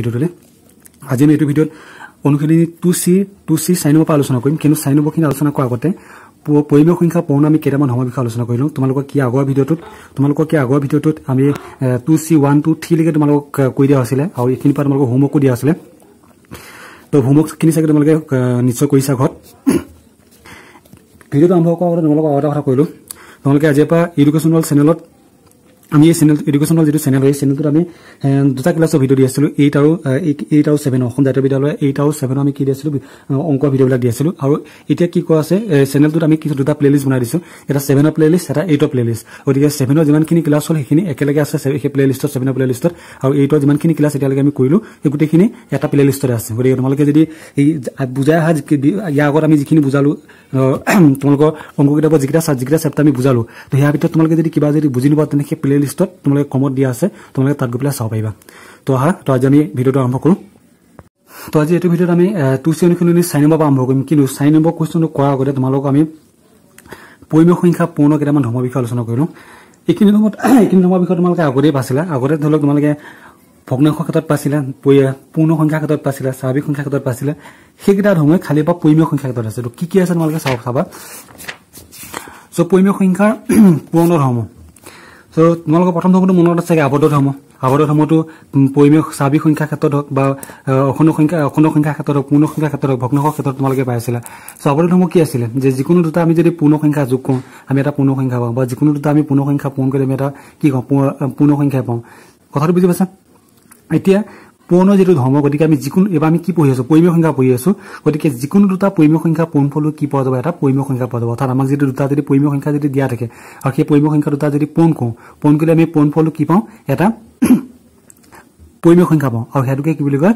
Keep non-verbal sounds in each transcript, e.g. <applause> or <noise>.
ভিডিঅ'টোলৈ আজি আমি এইটো ভিডিঅ'ত অনুশীলনী টু চি টু চি চাৰি নম্বৰ পৰা আলোচনা কৰিম। কিন্তু চাৰি নম্বৰখিনি আলোচনা কৰাৰ আগতে পৰিমেয় সংখ্যা পূৰ্ণ আমি কেইটামান সময় বিষয়ে আলোচনা কৰিলোঁ তোমালোকৰ কি আগৰ ভিডিঅ'টোত তোমালোকৰ কি আগৰ ভিডিঅ'টোত আমি টু চি ওৱান টু থ্ৰীলৈকে তোমালোকক কৈ দিয়া হৈছিলে। আৰু এইখিনিৰ পৰা তোমালোকক হোমৱৰ্কো দিয়া আছিলে তো হোমৱৰ্কখিনি চাগে তোমালোকে নিশ্চয় কৰিছা ঘৰত। ভিডিঅ'টো আৰম্ভ কৰাৰ আগতে তোমালোকক আৰু এটা কথা কৰিলোঁ তোমালোকে আজিৰ পৰা এডুকেশ্যনেল চেনেলত আমি এই চেনেল এডুকেশ্যনৰ যিটো চেনেল হয় চেনেলটোত আমি দুটা ক্লাছৰ ভিডিঅ' দি আছিলোঁ। এইট আৰু এইট আৰু ছেভেন অসম জাতীয় বিদ্যালয় এইট আৰু ছেভেনৰ আমি কি দি আছিলোঁ অংকৰ ভিডিঅ'বিলাক দি আছিলোঁ। আৰু এতিয়া কি কোৱা আছে চেনেলটোত আমি কিছু দুটা প্লেলিষ্ট বনাই দিছোঁ। এটা ছেভেনৰ প্লেলিষ্ট এটা এইটৰ প্লেলিষ্ট গতিকে ছেভেনৰ যিমানখিনি ক্লাছ হ'ল সেইখিনি একেলগে আছে সেই প্লেলিষ্টত ছেভেনৰ প্লেলিষ্টত আৰু এইটৰ যিমানখিনি ক্লাছ এতিয়ালৈকে আমি কৰিলোঁ সেই গোটেইখিনি এটা প্লেলিষ্টতে আছে। গতিকে তোমালোকে যদি এই বুজাই অহা ইয়াৰ আগত আমি যিখিনি বুজালোঁ <clears throat> তোমালোকৰ অংক কিতাপত যিকেইটা যিকেইটা চেপ্টাৰ আমি বুজালোঁ তো ইয়াৰ ভিতৰত তোমালোকে যদি কিবা যদি বুজি নোপোৱা তেনে সেই লিষ্টত তোমালোকে কমত দিয়া আছে তোমালোকে তাত গৈ পেলাই চাব পাৰিবা। তো আহা তো আজি আমি ভিডিঅ'টো আৰম্ভ কৰোঁ। তো আজি এইটো ভিডিঅ'ত আমি টু চি অনুশীলনী চাৰি নম্বৰ পৰা আৰম্ভ কৰিম। কিন্তু চাৰি নম্বৰ কুৱেশ্যনটো কৰাৰ আগতে তোমালোকক আমি পৰিমেয় সংখ্যা পূৰ্ণ কেইটামান ধৰ্মৰ বিষয়ে আলোচনা কৰিলোঁ। এইখিনি ধৰ্মত <clears throat> এইখিনি ধৰ্মৰ বিষয়ে তোমালোকে আগতেই পাইছিলা। আগতে ধৰি লওক তোমালোকে ভগ্নাংশ ক্ষেত্ৰত পাইছিলে পূৰ্ণ সংখ্যাৰ ক্ষেত্ৰত পাইছিলে স্বাভাৱিক সংখ্যাৰ ক্ষেত্ৰত পাইছিলে সেইকেইটা ধৰ্মই খালী বা পৰিমেয় সংখ্যাৰ ক্ষেত্ৰত আছে। তো কি কি আছে তোমালোকে চাব চাবা। চ' পৰিমেয় সংখ্যাৰ <clears throat> পূৰ্ণ ধৰ্ম। চ' তোমালোকৰ প্ৰথম ধৰ্মটো মনত আছে চাগে আৱদ্ধ ধৰ্ম আৱদ্ধ ধৰ্মটো পৰিমেয় স্বাভাৱিক সংখ্যাৰ ক্ষেত্ৰত হওক বা অখণ্ড সংখ্যা অখণ্ড সংখ্যাৰ ক্ষেত্ৰত হওক পূৰ্ণ সংখ্যাৰ ক্ষেত্ৰত হওক ভগ্নাংশৰ ক্ষেত্ৰত তোমালোকে পাইছিলা চ' আৱদ্ধ ধৰ্ম কি আছিলে? যে যিকোনো দুটা আমি যদি পূৰ্ণ সংখ্যা যোগ কৰোঁ আমি এটা পূৰ্ণ সংখ্যা পাওঁ বা যিকোনো দুটা আমি পূৰ্ণ সংখ্যা পূৰণ কৰি আমি এটা কি কওঁ পূৰ্ণ সংখ্যাই পাওঁ। কথাটো বুজি পাইছা? এতিয়া পূৰ্ণ যিটো ধৰ্ম গতিকে আমি যিকোনো এইবাৰ আমি কি পঢ়ি আছো? পৰিমেয় সংখ্যা পঢ়ি আছো। গতিকে যিকোনো দুটা পৰিমেয় সংখ্যা পূৰণ কি পোৱা যাব? এটা পৰিমেয় সংখ্যা পোৱা যাব। অৰ্থাৎ আমাক যদি দুটা যদি পৰিমেয় সংখ্যা যদি দিয়া থাকে আৰু সেই পৰিমেয় সংখ্যা দুটা যদি পূৰণ কৰোঁ পূৰণ কৰিলে আমি পূৰণ কি পাওঁ? এটা পৰিমেয় সংখ্যা পাওঁ। আৰু সেইটোকে কি বুলি কয়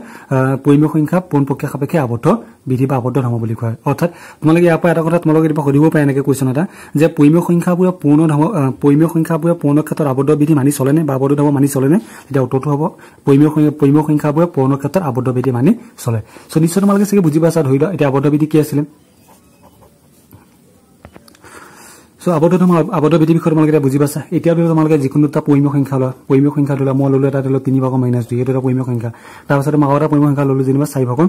পৰিমেয় সংখ্যা পোন প্ৰক্ৰিয়া সাপেক্ষে আবদ্ধ বিধি বা আবদ্ধ ধৰ্ম বুলি কয়। অৰ্থাৎ তোমালোকে ইয়াৰ পৰা এটা কথা তোমালোকে কেতিয়াবা সুধিব পাৰে এনেকৈ কুৱেশ্যন এটা যে পৰিমেয় সংখ্যাবোৰে পূৰ্ণ ধৰ্ম পৰিমেয় সংখ্যাবোৰে পূৰ্ণ ক্ষেত্ৰত আবদ্ধ বিধি মানি চলেনে বা আবদ্ধ ধৰ্ম মানি চলেনে? তেতিয়া উত্তৰটো হ'ব পৰিমেয় পৰিমেয় সংখ্যাবোৰে পূৰ্ণ ক্ষেত্ৰত আবদ্ধ বিধি মানি চলে। চ' নিশ্চয় তোমালোকে চাগে বুজি পাইছা ধৰি লোৱা এতিয়া আবদ্ধ বিধি কি আছিলে? চ' আবদ্ধ ধৰ্ম আবদ্ধ বিধি বিষয়ে তোমালোকে বুজি পাইছা? এতিয়া ধৰি তোমালোকে যিকোনো এটা পৰিমেয় সংখ্যা লোৱা পৰিমেয় সংখ্যা ধৰি লোৱা মই ল'লো এটা ধৰি লওক তিনি ভাগৰ মাইনাছ দুই এইটো এটা পৰিমেয় সংখ্যা। তাৰপাছতে মই আৰু এটা পৰিমেয় সংখ্যা ল'লো যেনিবা চাৰি ভাগৰ।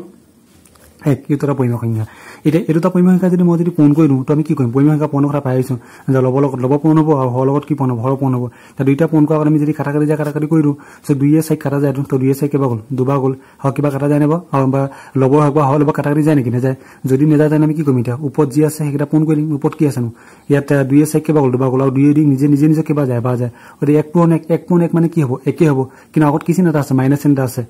এক এইটো এটা পৰিমেয় সংখ্যা এতিয়া এই দুটা পৰিমেয় সংখ্যা যদি মই যদি পূৰণ কৰি দিওঁ তো আমি কি কৰিম? পৰিমেয় সংখ্যা পূৰণৰ কথা পাই আহিছোঁ যে ল'ব লগত ল'ব পূৰণ হ'ব আৰু হৰ লগত কি পূৰণ হ'ব? হৰ পূৰণ হ'ব। এতিয়া দুইটা পূৰণ কৰাৰ আমি যদি কাটা কাটি যায় কাটা কাটি কৰি দিওঁ যে দুইয়ে চাইক কাটা যায় তো দুইয়ে চাইক কেইবা গ'ল? দুবাৰ গ'ল। আৰু কিবা কাটা যায় নাব আৰু বা ল'বৰ হওক বা হৰ ল'ব কাটা কাটি যায় নেকি? নাযায়। যদি নাযায় তেনে আমি কি কৰিম এতিয়া? ওপৰত যি আছে সেইকেইটা পূৰণ কৰি দিম। ওপৰত কি আছেনো? ইয়াত দুইয়ে চাইক কেইবা গ'ল দুবাৰ গ'ল। আৰু দুইয়ে দি নিজে নিজে নিজে কেইবা যায় বা যায়। গতিকে এক পূৰণ এক এক পূৰণ এক মানে কি হ'ব? একেই হ'ব। কিন্তু আগত কি চিন এটা আছে? মাইনাছ চিন এটা আছে।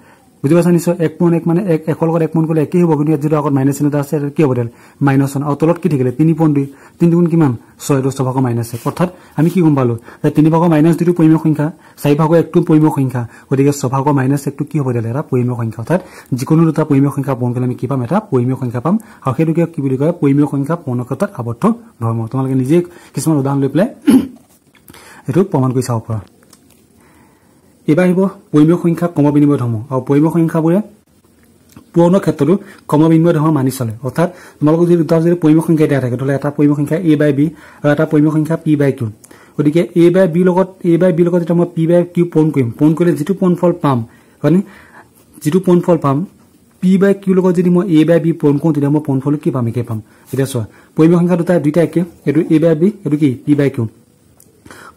বুজি পাইছা নিশ্চয়? এক পোন এক মানে এক একৰ লগত এক পোন কৰিলে একেই হ'ব। কিন্তু ইয়াত যিটো আগত মাইনাছ চিন এটা আছে কি হ'ব তেল মাইনাছ ওৱান আৰু তলত কি থাকিলে? তিনি পোন দুই। তিনি গুণ কিমান? ছয়। দহ ভাগৰ মাইনাছ এক। অৰ্থাৎ আমি কি গম পালোঁ? যে তিনি ভাগৰ মাইনাছ দুইটো পৰিমেয় সংখ্যা চাৰি ভাগৰ একটো পৰিমেয় সংখ্যা। গতিকে ছভাগৰ মাইনাছ একটো কি হ'ব তেল এটা পৰিমেয় সংখ্যা। অৰ্থাৎ যিকোনো দুটা পৰিমেয় সংখ্যা পূৰণ কৰিলে আমি কি পাম? এটা পৰিমেয় সংখ্যা পাম। আৰু সেইটোকে কি বুলি কয়? পৰিমেয় সংখ্যা পূৰ্ণ ক্ষেত্ৰত আবদ্ধ ধৰ্ম। তোমালোকে নিজে কিছুমান উদাহৰণ লৈ পেলাই <clears throat> এইটো প্ৰমাণ কৰি চাব পাৰা। এইবাৰ আহিব পৰিমেয় সংখ্যা কম বিনিময় ধৰ্ম। আৰু পৰিমেয় সংখ্যাবোৰে পূৰণৰ ক্ষেত্ৰতো কম বিনিময় ধৰ্ম মানি চলে। অৰ্থাৎ তোমালোকক যদি দুটা যদি পৰিমেয় সংখ্যা দিয়া থাকে ধৰি এটা পৰিমেয় সংখ্যা এ বাই বি আৰু এটা পৰিমেয় সংখ্যা পি বাই কিউ গতিকে এ বাই বিৰ লগত এ বাই বিৰ লগত যেতিয়া মই পি বাই কিউ পূৰণ কৰিম পূৰণ কৰিলে যিটো পূৰণফল পাম হয়নে? যিটো পূৰণফল পাম পি বাই কিউৰ লগত যদি মই এ বাই বি পূৰণ কৰোঁ তেতিয়া মই পূৰণফলটো কি পাম? একে পাম। এতিয়া চোৱা পৰিমেয় সংখ্যা দুটা দুইটা একে এইটো এ বাই বি এইটো কি? পি বাই কিউ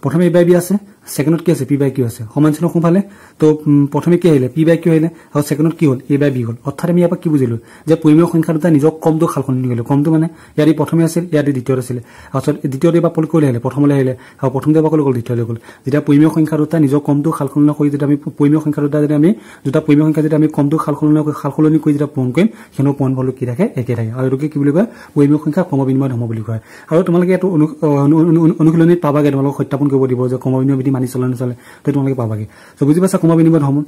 প্ৰথমে এ বাই বি আছে ছেকেণ্ডত কি আছে? পি বাই কিউ আছে। সমান চিহ্ন সোঁফালে। তো প্ৰথমে কি আহিলে? পি বাই কিউ আহিলে। আৰু ছেকেণ্ডত কি হ'ল? এ বাই বি হ'ল। অৰ্থাৎ আমি ইয়াৰ পৰা কি বুজিলোঁ? যে পৰিমেয় সংখ্যা দুটা নিজক কমটো সাল সলনি কৰিলোঁ কমটো মানে ইয়াত প্ৰথমে আছিল ইয়াত দ্বিতীয়ত আছিলে। তাৰপিছত দ্বিতীয়ত এবাৰ পল কৰিলে আহিলে। প্ৰথমলৈ আহিলে। আৰু প্ৰথমতে ক'লৈ গ'ল দ্বিতীয়লৈ গ'ল। যেতিয়া পৰিমেয় সংখ্যা দুটা নিজৰ কমটো সাল সলনি কৰি যেতিয়া আমি পৰিমেয় সংখ্যা দুটা যদি আমি দুটা পৰিমেয় সংখ্যা যদি আমি কমটো সাল সলনি কৰি সাল সলনি কৰি যেতিয়া পূৰণ কৰিম সিহঁতৰ পূৰণ ফলটো কি থাকে? একে থাকে। আৰু এইটোকে কি বুলি কয়? পৰিমেয় সংখ্যা কম বিনিময় ধৰ্ম বুলি কয়। আৰু তোমালোকে এইটো অনুশীলনীত পাবাগে। তোমালোকক সত্যাপন কৰিব দিব যে কম বিনিময় বিধি মানি চলে নচলে তো তোমালোকে পাবাগে। চ' বুজি পাইছা? কমা বিনিময় ধৰ্ম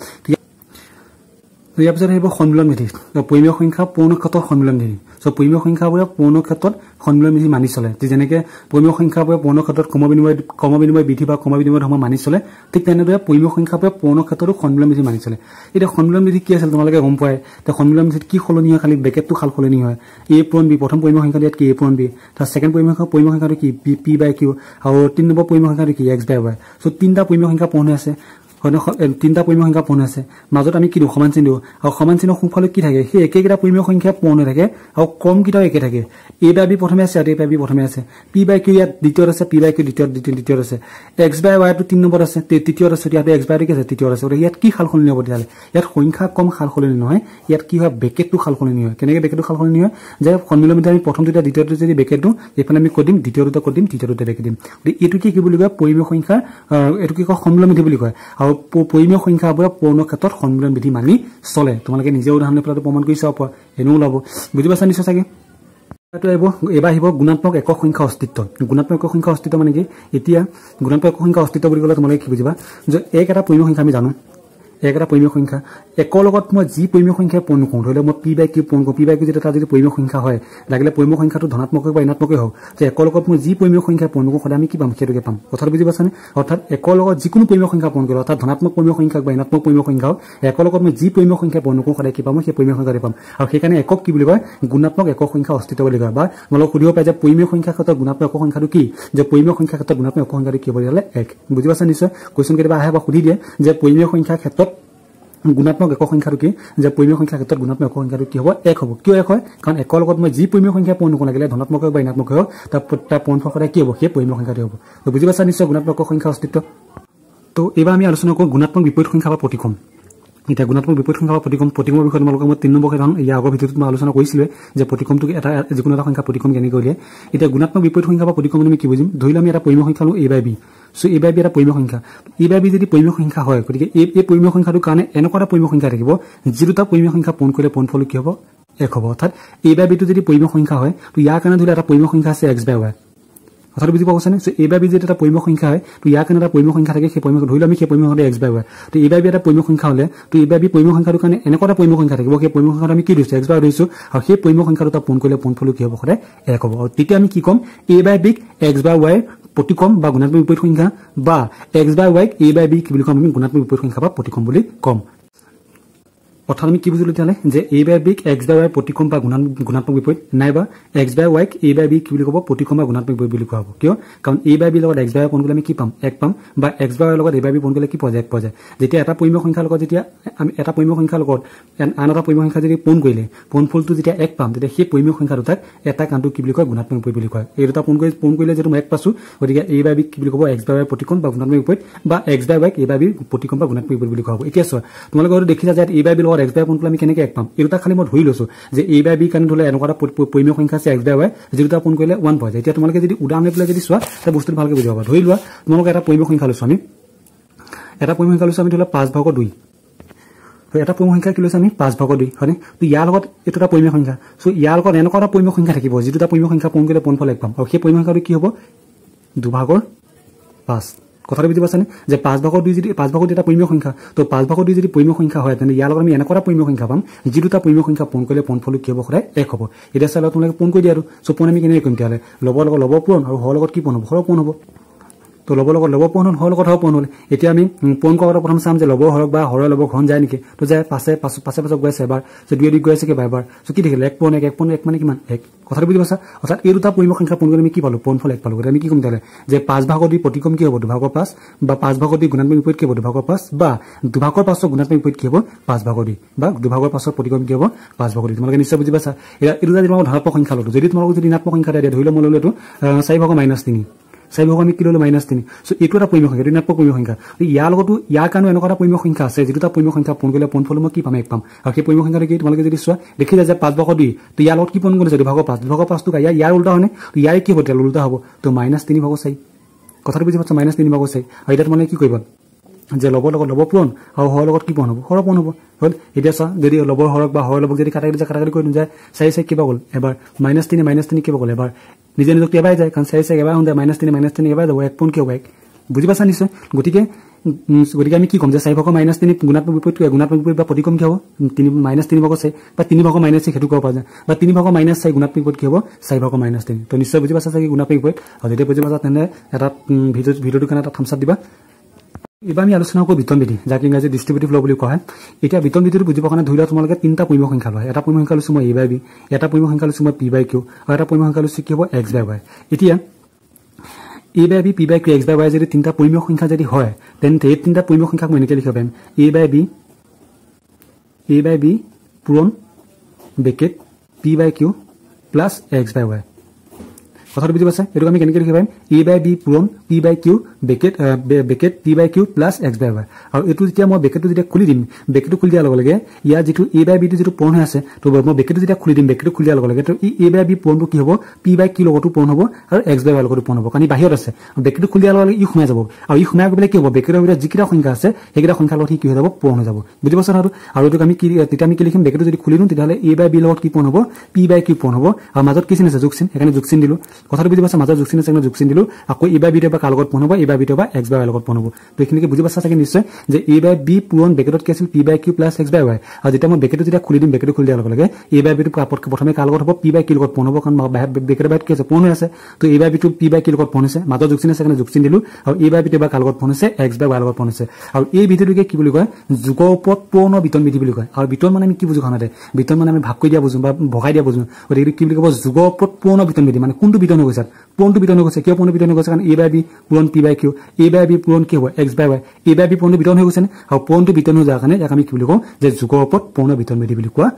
ইয়াৰ পিছত আহিব সন্মিলন বিধি পৰিমেয় সংখ্যা পূৰ্ণ ক্ষেত্ৰত সন্মিলন বিধি চ' পৰিমেয় সংখ্যাবোৰে পূৰ্ণ ক্ষেত্ৰত সন্মিলন বিধি মানি চলে। যেনেকৈ পৰিমেয় সংখ্যাবোৰে পূৰ্ণ ক্ষেত্ৰত কম বিনিময় কম বিনিময় বিধি বা কম বিনিময় ধৰ্ম মানি চলে ঠিক তেনেদৰে পৰিমেয় সংখ্যাবোৰে পূৰ্ণ ক্ষেত্ৰতো সন্মিলন বিধি মানি চলে। এতিয়া সন্মিলন বিধি কি আছিল তোমালোকে গম পোৱাই? এতিয়া সন্মিলন বিধিত কি সলনি হয়? খালি বেকেটটো খাল সলনি হয়। এ পূৰণ বি প্ৰথম পৰিমেয় সংখ্যাটো ইয়াত কি? এ পূৰণ বি। তাৰ ছেকেণ্ড পৰিমেয় পৰিমেয় সংখ্যাটো কি? P by Q. আৰু তিনি নম্বৰ পৰিমেয় সংখ্যাটো কি? X by Y. চ' তিনিটা পৰিমেয় সংখ্যা পূৰণ হৈ আছে। তিনিটা পৰিমেয় সংখ্যা পোন আছে। মাজত আমি কি দিওঁ সমান চিন দিওঁ। আৰু সমান চিনৰ সোঁফালে কি থাকে? সেই একেকেইটা পৰিমেয় সংখ্যা পোন হৈ থাকে আৰু কমকেইটাও একে থাকে। এ বাই বি প্ৰথমে আছে আৰু এ বাই বি প্ৰথমে আছে। পি বাই কিউ ইয়াত দ্বিতীয়ত আছে পি বাই কিউ দ্বিতীয়ত দ্বিতীয়ত আছে। এক্স বাই ৱাইটো তিনি নম্বৰত আছে তৃতীয়ত আছে ইয়াত এক্স বাই কি আছে তৃতীয়ত আছে। গতিকে ইয়াত কি সাল সলনি হ'ব তেতিয়াহ'লে? ইয়াত সংখ্যা কম সাল সলনি নহয় ইয়াত কি হয় বেকেটটো সাল সলনি হয়। কেনেকৈ বেকেটটো সাল সলনি হয়? যে সন্মিলনতে আমি প্ৰথমটো এতিয়া দ্বিতীয়টো যদি বেকেট দিওঁ এইফালে আমি কৈ দিম দ্বিতীয়টোতে কৈ দিম তৃতীয়টোতে বেকেট দিম। গতিকে এইটো কি কি বুলি কয়? পৰিমেয় সংখ্যা এইটো কি কয়? সন্মিলন বিধি বুলি কয়। আৰু পৰিমেয় সংখ্যাবোৰে পূৰণৰ ক্ষেত্ৰত সন্মিলন বিধি মানি চলে। তোমালোকে নিজে উদাহৰণ পেলাই প্ৰমাণ কৰি চাব পৰা এনেও ওলাব। বুজি পাইছা নিশ্চয় চাগে? এইবাৰ আহিব গুণাত্মক একক সংখ্যা অস্তিত্ব। গুণাত্মক একক সংখ্যা অস্তিত্ব মানে কি? এতিয়া গুণাত্মক একক সংখ্যা অস্তিত্ব বুলি ক'লে তোমালোকে কি বুজিবা? যে এক এটা পৰিমেয় সংখ্যা আমি জানো। এক এটা পৰিমেয় সংখ্যা। একৰ লগত মই যি পৰিমেয় সংখ্যাই পূৰ্ণ কৰোঁ ধৰি লওক মই পি বাই কিউ পূৰ্ণ কৰোঁ পি বাই কিউ যদি এটা যদি পৰিমেয় সংখ্যা হয় লাগিলে পৰিমেয় সংখ্যাটো ধনাত্মক বা ঋণাত্মকেই হওক যে একৰ লগত মই যি পৰিমেয় সংখ্যাই পূৰ্ণ কৰোঁ সদায় আমি কি পাম? সেইটোকে পাম। কথাটো বুজি পাইছানে? অৰ্থাৎ একৰ লগত যিকোনো পৰিমেয় সংখ্যা পূৰণ কৰিলোঁ অৰ্থাৎ ধনাত্মক পৰিমেয় সংখ্যা বা ঋণাত্মক পৰিমেয় সংখ্যা হওক একৰ লগত মই যি পৰিমেয় সংখ্যা পূৰ্ণ কৰোঁ সদায় কি পাম? সেই পৰিমেয় সংখ্যাটো পাম। আৰু সেইকাৰণে একক কি বুলি কয়? গুণাত্মক একক সংখ্যা অস্তিত্ব বুলি কয়। বা তোমালোক সুধিব পাৰে যে পৰিমেয় সংখ্যাৰ ক্ষেত্ৰত গুণাত্মক একক সংখ্যাটো কি? যে পৰিমেয় সংখ্যাৰ ক্ষেত্ৰত গুণাত্মক একক সংখ্যাটো কি হ'ব তেতিয়াহ'লে এক। বুজি পাইছা নিশ্চয়? কুৱেশ্যন কেতিয়াবা আহে বা সুধি দিয়ে যে পৰিমেয় সংখ্যাৰ ক্ষেত্ৰত গুণাত্মক একক সংখ্যাটো কি? যে পৰিমেয় সংখ্যাৰ ক্ষেত্ৰত গুণাত্মক একক সংখ্যাটো কি হ'ব? এক হ'ব। কিয় এক হয়? কাৰণ একৰ লগত মই যি পৰিমেয় সংখ্যা পূৰ্ণ নকৰোঁ লাগিলে ধনাত্মক হওক বা ঋণাত্মক হওক তাৰ পূৰণ সদায় কি হ'ব? সেই পৰিমেয় সংখ্যাটো হ'ব। তো বুজি পাইছা নিশ্চয় গুণাত্মক সংখ্যা অস্তিত্ব? তো এইবাৰ আমি আলোচনা কৰোঁ গুণাত্মক বিপৰীত সংখ্যা বা প্ৰতিক্ৰম। এতিয়া গুণাত্মক বিপৰীত সংখ্যা বা প্ৰতিক্ৰম প্ৰতিক্ৰমৰ বিষয়ে তোমালোকক মই তিনি নম্বৰ কাৰণ ইয়াৰ আগৰ ভিতৰত মই আলোচনা কৰিছিলোঁ যে প্ৰতিক্ৰমটো এটা যিকোনো এটা সংখ্যা প্ৰতিক্ৰম কেনেকৈ উলিয়াই এতিয়া গুণাত্মক বিপৰীত সংখ্যা বা প্ৰতিক্ৰম আমি কি বুজিম? ধৰি লওঁ আমি এটা পৰিমেয় সংখ্যা লওঁ এ by B. So A by B এটা পৰিমেয় সংখ্যা। এ বাই বি যদি পৰিমেয় সংখ্যা হয় গতিকে এই এই পৰিমেয় সংখ্যাটোৰ কাৰণে এনেকুৱা এটা পৰিমেয় সংখ্যা থাকিব যি দুটা পৰিমেয় সংখ্যা পোন কৰিলে পোন ফল কি হ'ব? এক হ'ব। অৰ্থাৎ এ বাই বিটো যদি পৰিমেয় সংখ্যা হয় ইয়াৰ কাৰণে ধৰি লওক এটা পৰিমেয় সংখ্যা আছে এক্স বাই ৱাই। কথাটো বুজি পাবছানে চ' এ বাই বি যদি এটা পৰিমেয় সংখ্যা হয় তো ইয়াৰ কাৰণে এটা পৰিমেয় সংখ্যা থাকে সেই পৰিমেয় ধৰি লওঁ আমি সেই পৰিমেয় সংখ্যাটো এক্স বাই ৱাই তো এ বাই বি এটা পৰিমেয় সংখ্যা হ'লে তো এ বাই বি পৰিমেয় সংখ্যাটোৰ কাৰণে এনেকুৱা এটা পৰিমেয় সংখ্যা থাকিব সেই পৰিমেয় সংখ্যাটো আমি কি দিছোঁ এক্স বাই ধৰিছোঁ আৰু সেই পৰিমেয় সংখ্যাটো এটা পোন কৰিলে পোন ফলো কি হ'ব সদায় এক হ'ব। আৰু তেতিয়া আমি কি ক'ম? এ বাই বিক এক্স বাই ৱাই প্ৰতিকম বা গুণাত্মক বিপৰীত সংখ্যা বা x by ৱাইক A by B কি বুলি ক'ম আমি গুণাত্মক বিপৰীত সংখ্যা বা প্ৰতিকম বুলি ক'ম। অৰ্থাৎ আমি কি বুজিলোঁ তেতিয়াহ'লে? যে এ বাই বিক এক্স বাই ৱাই প্ৰতিকম বা গুণাত্মক বিপৰীত। নাইবা x by ৱাইক A by B কি বুলি ক'ব? প্ৰতিকম বা গুণাত্মক বিপৰীত বুলি কোৱা হ'ব। কিয়? কাৰণ এ বাই বিৰ লগত এক্স বাই ৱাই কৰিলে আমি কি পাম? এক পাম। বা এক্স বাই ৱাইৰ লগত এ বাই বি পোন কৰিলে কি পোৱা যায়? এক পোৱা যায়। যেতিয়া এটা পৰিমেয় সংখ্যাৰ লগত যেতিয়া আমি এটা পৰিমেয় সংখ্যাৰ লগত আন এটা পৰিমেয় সংখ্যা যদি পোন কৰিলে পোন ফুলটো যেতিয়া এক পাম তেতিয়া সেই পৰিমেয় সংখ্যা দুটাক এটা কাণটো কি বুলি কয়? গুণাত্মক বিপৰীত বুলি কয়। এই দুটা পোন কৰি পোন কৰিলে যিটো মই এক পাইছোঁ গতিকে এ বাই বিক কি বুলি ক'ব? এক্স বাই ৱাই প্ৰতিকম বা গুণাত্মক বিপৰীত বা এক্স বাই ৱাইক এ বাই বিৰ প্ৰতিকম বা গুণাত্মক বিপৰীত বুলি কোৱা হ'ব। এতিয়া চোৱা তোমালোকে হয়তো দেখিছা যে এ বাই বিৰ লগত এক্স বাই কৰিলে আমি কেনেকৈ এক পাম? এই দুটা খালি মই ধৰি লৈছোঁ যে এ বাই বি কাৰণে ধৰিলে এনেকুৱা এটা পৰিমেয় সংখ্যা আছে এক্স বাই ৱাই যি দুটা পোন কৰিলে ওৱান পোৱা যায় এতিয়া তোমালোকে যদি উদাহৰণ লৈ পেলাই যদি চোৱা তেতিয়া বস্তুটো ভালকৈ বুজিব পাবা ধৰি লোৱা তোমালোকে এটা পৰিমেয় সংখ্যা লৈছোঁ আমি। এটা পৰিমেয় সংখ্যা লৈছোঁ আমি ধৰি লোৱা পাঁচ ভাগৰ দুই। এটা পৰিমেয় সংখ্যা কি লৈছোঁ আমি? পাঁচ ভাগৰ দুই হয়নে? তো ইয়াৰ লগত এইটো এটা পৰিমেয় সংখ্যা। চ' ইয়াৰ লগত এনেকুৱা এটা পৰিমেয় সংখ্যা থাকিব যিটো এটা পৰিমেয় সংখ্যা পোন কৰিলে পোন ফল এক পাম। আৰু সেই পৰিমেয় সংখ্যাটো কি হ'ব? দুভাগৰ পাঁচ। কথাটো বুজি পাইছানে? যে পাঁচ ভাগৰ দুই যদি পাঁচ ভাগৰ দুই এটা পৰিমেয় সংখ্যা তো পাঁচ ভাগৰ দুই যদি পৰিমেয় সংখ্যা হয় তেন্তে ইয়াৰ লগত আমি এনেকুৱা পৰিমেয় সংখ্যা পাম যি দুটা পৰিমেয় সংখ্যা পোন কৰিলে পোন ফলো হ'ব সদায় এক হ'ব। এতিয়া চাই লওক তোমালোকে পোন কৰি দিয়া আৰু। চ' পোন আমি কেনেকৈ কৰিম তেতিয়াহ'লে? ল'বৰ লগত ল'ব পূৰণ আৰু হৰ লগত কি পোন হ'ব? হৰ পোন হ'ব। তো ল'বৰ লগত ল'ব পোন হ'ল হৰ হৰ পোন হ'ল এতিয়া আমি পোন কৰাৰ প্ৰথম চাম যে ল'ব হৰক বা হৰৰ ল'ব ঘন যায় নেকি? তো যায় পাছে পাছে পাছে পাছে গৈ আছে এবাৰ। দুই দুই গৈ আছে কিবা এবাৰ? কি দেখিলে? এক পোন এক এক পোন এক মানে কিমান? এক। কথাটো বুজি পাইছা? অৰ্থাৎ এই দুটা পৰিমেয় সংখ্যা পোন কৰি আমি কি পালোঁ? পোন ফল এক পালোঁ। আমি কি ক'ম তেতিয়াহ'লে? যে পাঁচ ভাগৰ দি প্ৰতিক্ৰম কি হ'ব? দুভাগৰ পাঁচ বা পাঁচ ভাগৰ দি গুণাত্মক বিপৰীত কি হ'ব? দুভাগৰ পাঁচ বা দুভাগৰ পাঁচৰ গুণাত্মক বিপৰীত কি হ'ব? পাঁচ ভাগৰ দি বা দুভাগৰ পাঁচৰ প্ৰতিক্ৰম কি হ'ব? পাঁচ ভাগৰ দি তোমালোকে নিশ্চয় বুজি পাইছা? এতিয়া এইটো যদি তোমালোকৰ ধনাত্মক সংখ্যা ল'লোঁ যদি তোমালোকক যদি ঋণাত্মক সংখ্যা দিয়ে ধৰি লওঁ মই ল'লোঁ এইটো চাৰি ভাগৰ মাইনাছ তিনি। চাৰি ভাগৰ আমি কি ল'লোঁ মাইনাছ তিনি। চ' এইটো এটা পৰিমেয় সংখ্যা ঋণাত্মক পৰিমেয় সংখ্যা ইয়াৰ লগতো ইয়াৰ কাৰণে এনেকুৱা এটা পৰিমেয় সংখ্যা আছে যিটো এটা পৰিমেয় সংখ্যা পোন কৰিলে পোন ফলো মই কি পাম এক পাম। আৰু সেই পৰিমেয় সংখ্যাটো কি তোমালোকে যদি চোৱা দেখি যায় যে পাঁচ ভাগৰ দুই তো ইয়াৰ লগত কি পোন কৰিছে দুভাগৰ পাঁচ দুভাগৰ পাঁচটো ইয়াৰ ইয়াৰ উল্টা হয়নে? ইয়াৰ কি হ'ব তেতিয়া উল্টা হ'ব। তো মাইনাছ তিনি ভাগৰ চাৰি। কথাটো বুজি পাইছা মাইনাছ তিনি ভাগৰ চাৰি। আৰু এতিয়া তোমালোকে কি কৰিবা? যে ল'বৰ লগত ল'ব পূৰণ আৰু হৰৰ লগত কি পূৰণ হ'ব? হৰ পূৰণ হ'ব। হ'ল এতিয়া চোৱা যদি ল'বৰ হৰক বা হৰৰ ল'বক যদি কাটাকাটি যায় কাটাকাটি কৰি যায় চাৰি চাৰি কিবা গ'ল। এবাৰ মাইনাছ তিনি মাইনাছ তিনি কিবা গ'ল। এবাৰ নিজে নিজক এবাৰ যায় কাৰণ চাৰি চাৰি এবাৰ শুন মাইনাছ তিনি মাইনাছ তিনি এবাৰ এক পোন কিয় এক বুজি পাইছা নিশ্চয়? গতিকে গতিকে আমি কি ক'ম যে চাৰি ভাগৰ মাইনাছ তিনি গুণাত্মক বিপৰীত গুণাত্মক বিপৰীত বা প্ৰতিকম কি হ'ব? তিনি মাইনাছ তিনি ভাগৰ চাৰি বা তিনি ভাগৰ মাইনাছ চাৰি সেইটো পৰা যায়। বা তিনি ভাগৰ মাইনাছ চাৰি গুণাত্মক বিপৰীত কি হ'ব? চাৰি ভাগৰ মাইনাছ তিনি। তো নিশ্চয় বুজি পাইছা চাগে গুণাত্মক বিপৰীত? আৰু যেতিয়া বুজি পাইছা তেনে এটা ভিডিঅ' ভিডিঅ'টোৰ কাৰণে এটা থামচাপ দিবা। এইবাৰ আমি আলোচনা কৰোঁ বিতন বিধি যাক ইংৰাজী ডিষ্ট্ৰিবিউটিভ ল' বুলি কোৱা হয়। এতিয়া বিতন বিধিটো বুজিবৰ কাৰণে ধৰি লোৱা তোমালোকে তিনিটা পৰিমেয় সংখ্যা লয় এটা পৰিমেয় সংখ্যা লৈছোঁ মই এ বাই বি এটা পৰিমেয় সংখ্যা লৈছোঁ মই পি বাই কিউ আৰু এটা পৰিমেয় সংখ্যা লৈছোঁ কি হ'ব এক্স বাই ৱাই এতিয়া A by B P by Q X by Y যদি তিনিটা পৰিমেয় সংখ্যা যদি হয় তেন্তে এই তিনিটা পৰিমেয় সংখ্যাক মই এনেকৈ লিখিব পাৰিম। A by B A by B পূৰণ bracket P by Q plus X by Y কথাটো বুজি পাইছে? এইটো আমি কেনেকৈ লিখিব পাৰিম? এ বাই বি পূৰণ P by Q bracket bracket P by Q plus X by Y আৰু এইটো যেতিয়া মই বেকেটটো যেতিয়া খুলি দিম বেকেটটো খুলি দিয়াৰ লগে লগে ইয়াৰ যিটো এ বাই বিটো যিটো পূৰণ হৈ আছে তো মই বেকেটটো যেতিয়া খুলি দিম বেকেটটো খুলি দিয়াৰ লগে লগে তো ই এ বাই বি পূৰণটো কি হ'ব? পি বাই কিউ লগতো পূৰণ হ'ব আৰু এক্স বাই ৱাই লগতো পূৰণ হ'ব। কাৰণ ই বাহিৰত আছে। বেকেটটো খুলি দিয়াৰ লগে লগে ই সোমাই যাব। আৰু ই সোমাই গৈ পেলাই কি হ'ব? বেকেটৰ ভিতৰত যিকেইটা সংখ্যা আছে সেইকেইটা সংখ্যাৰ লগত সি কি হৈ যাব? পূৰণ হৈ যাব। বুজি পাইছা নহয় আৰু এইটোক আমি কি তেতিয়া আমি কি লিখিম? বেকেটটো যদি খুলি দিওঁ তেতিয়াহ'লে এ বাই বি লগত কি পূৰণ হ'ব? পি বাই কিউ পূৰণ হ'ব। আৰু মাজত কি চিন আছে? যোগ চিন। সেইকাৰণে যোগ চিন দিলোঁ। কথাটো বুজি পাইছা? মাজত যোগ চিন আছে যোগ চিন দিলোঁ। আকৌ এ বাই বা কাৰ লগত পূৰণ হ'ব? এ বাই বা এক্স বাই লগত পূৰণ হ'ব। তো এইখিনিকে বুজি পাইছা চাগে নিশ্চয়? যে এ বাই বি পূৰণ বেকেটত কি আছিল? P by Q plus X by Y. আৰু যেতিয়া মই বেকেটটো যেতিয়া খুলি দিম বেকেটটো খুলি দিয়াৰ লগে লগে এ বাই বিটো প্ৰথমে কাৰ লগত হ'ব? পি বাই কিউ লগত পূৰণ হ'ব। কাৰণ বেকেটৰ বাহিৰত কি আছে? পূৰণ হৈ আছে। তো এ বাই বিটো পি বাই কিউ লগত পূৰণ হৈছে। মাজত যোগ চিন আছে কাৰণে যোগ চিন দিলোঁ। আৰু এ বাই বা কাৰ লগত পূৰণ হৈছে? এক্স বাই ৱাই লগত পূৰণ হৈছে। আৰু এই বিধিটোকে কি বুলি কয়? যুগৰ ওপৰত পূৰ্ণ বিতন বিধি বুলি কয়। আৰু বিতন মানে আমি কি বুজো? খানাতে বিতন মানে আমি ভাগ কৰি দিয়া বুজো বা ভগাই দিয়া বুজো। গতিকে কি বুলি ক'ব? যুগৰ ওপৰত পূৰ্ণ বিতন বিধি। মানে কোনটো বিতন হৈ গৈছে পূৰণটো বিতন হৈ গৈছে কিয় পূৰ্ণ বিতন হৈ গৈছে কাৰণ এ বাই বি পূৰণ P by Q. A by B পূৰণ কি হ'ব X by Y A by B পূৰণটো বিতন হৈ গৈছে আৰু পূৰণটো বিতন হৈ যোৱাৰ কাৰণে ইয়াক আমি কি বুলি কওঁ? যে যুগৰ ওপৰত পূৰ্ণ বিতন বিধি বুলি কোৱা।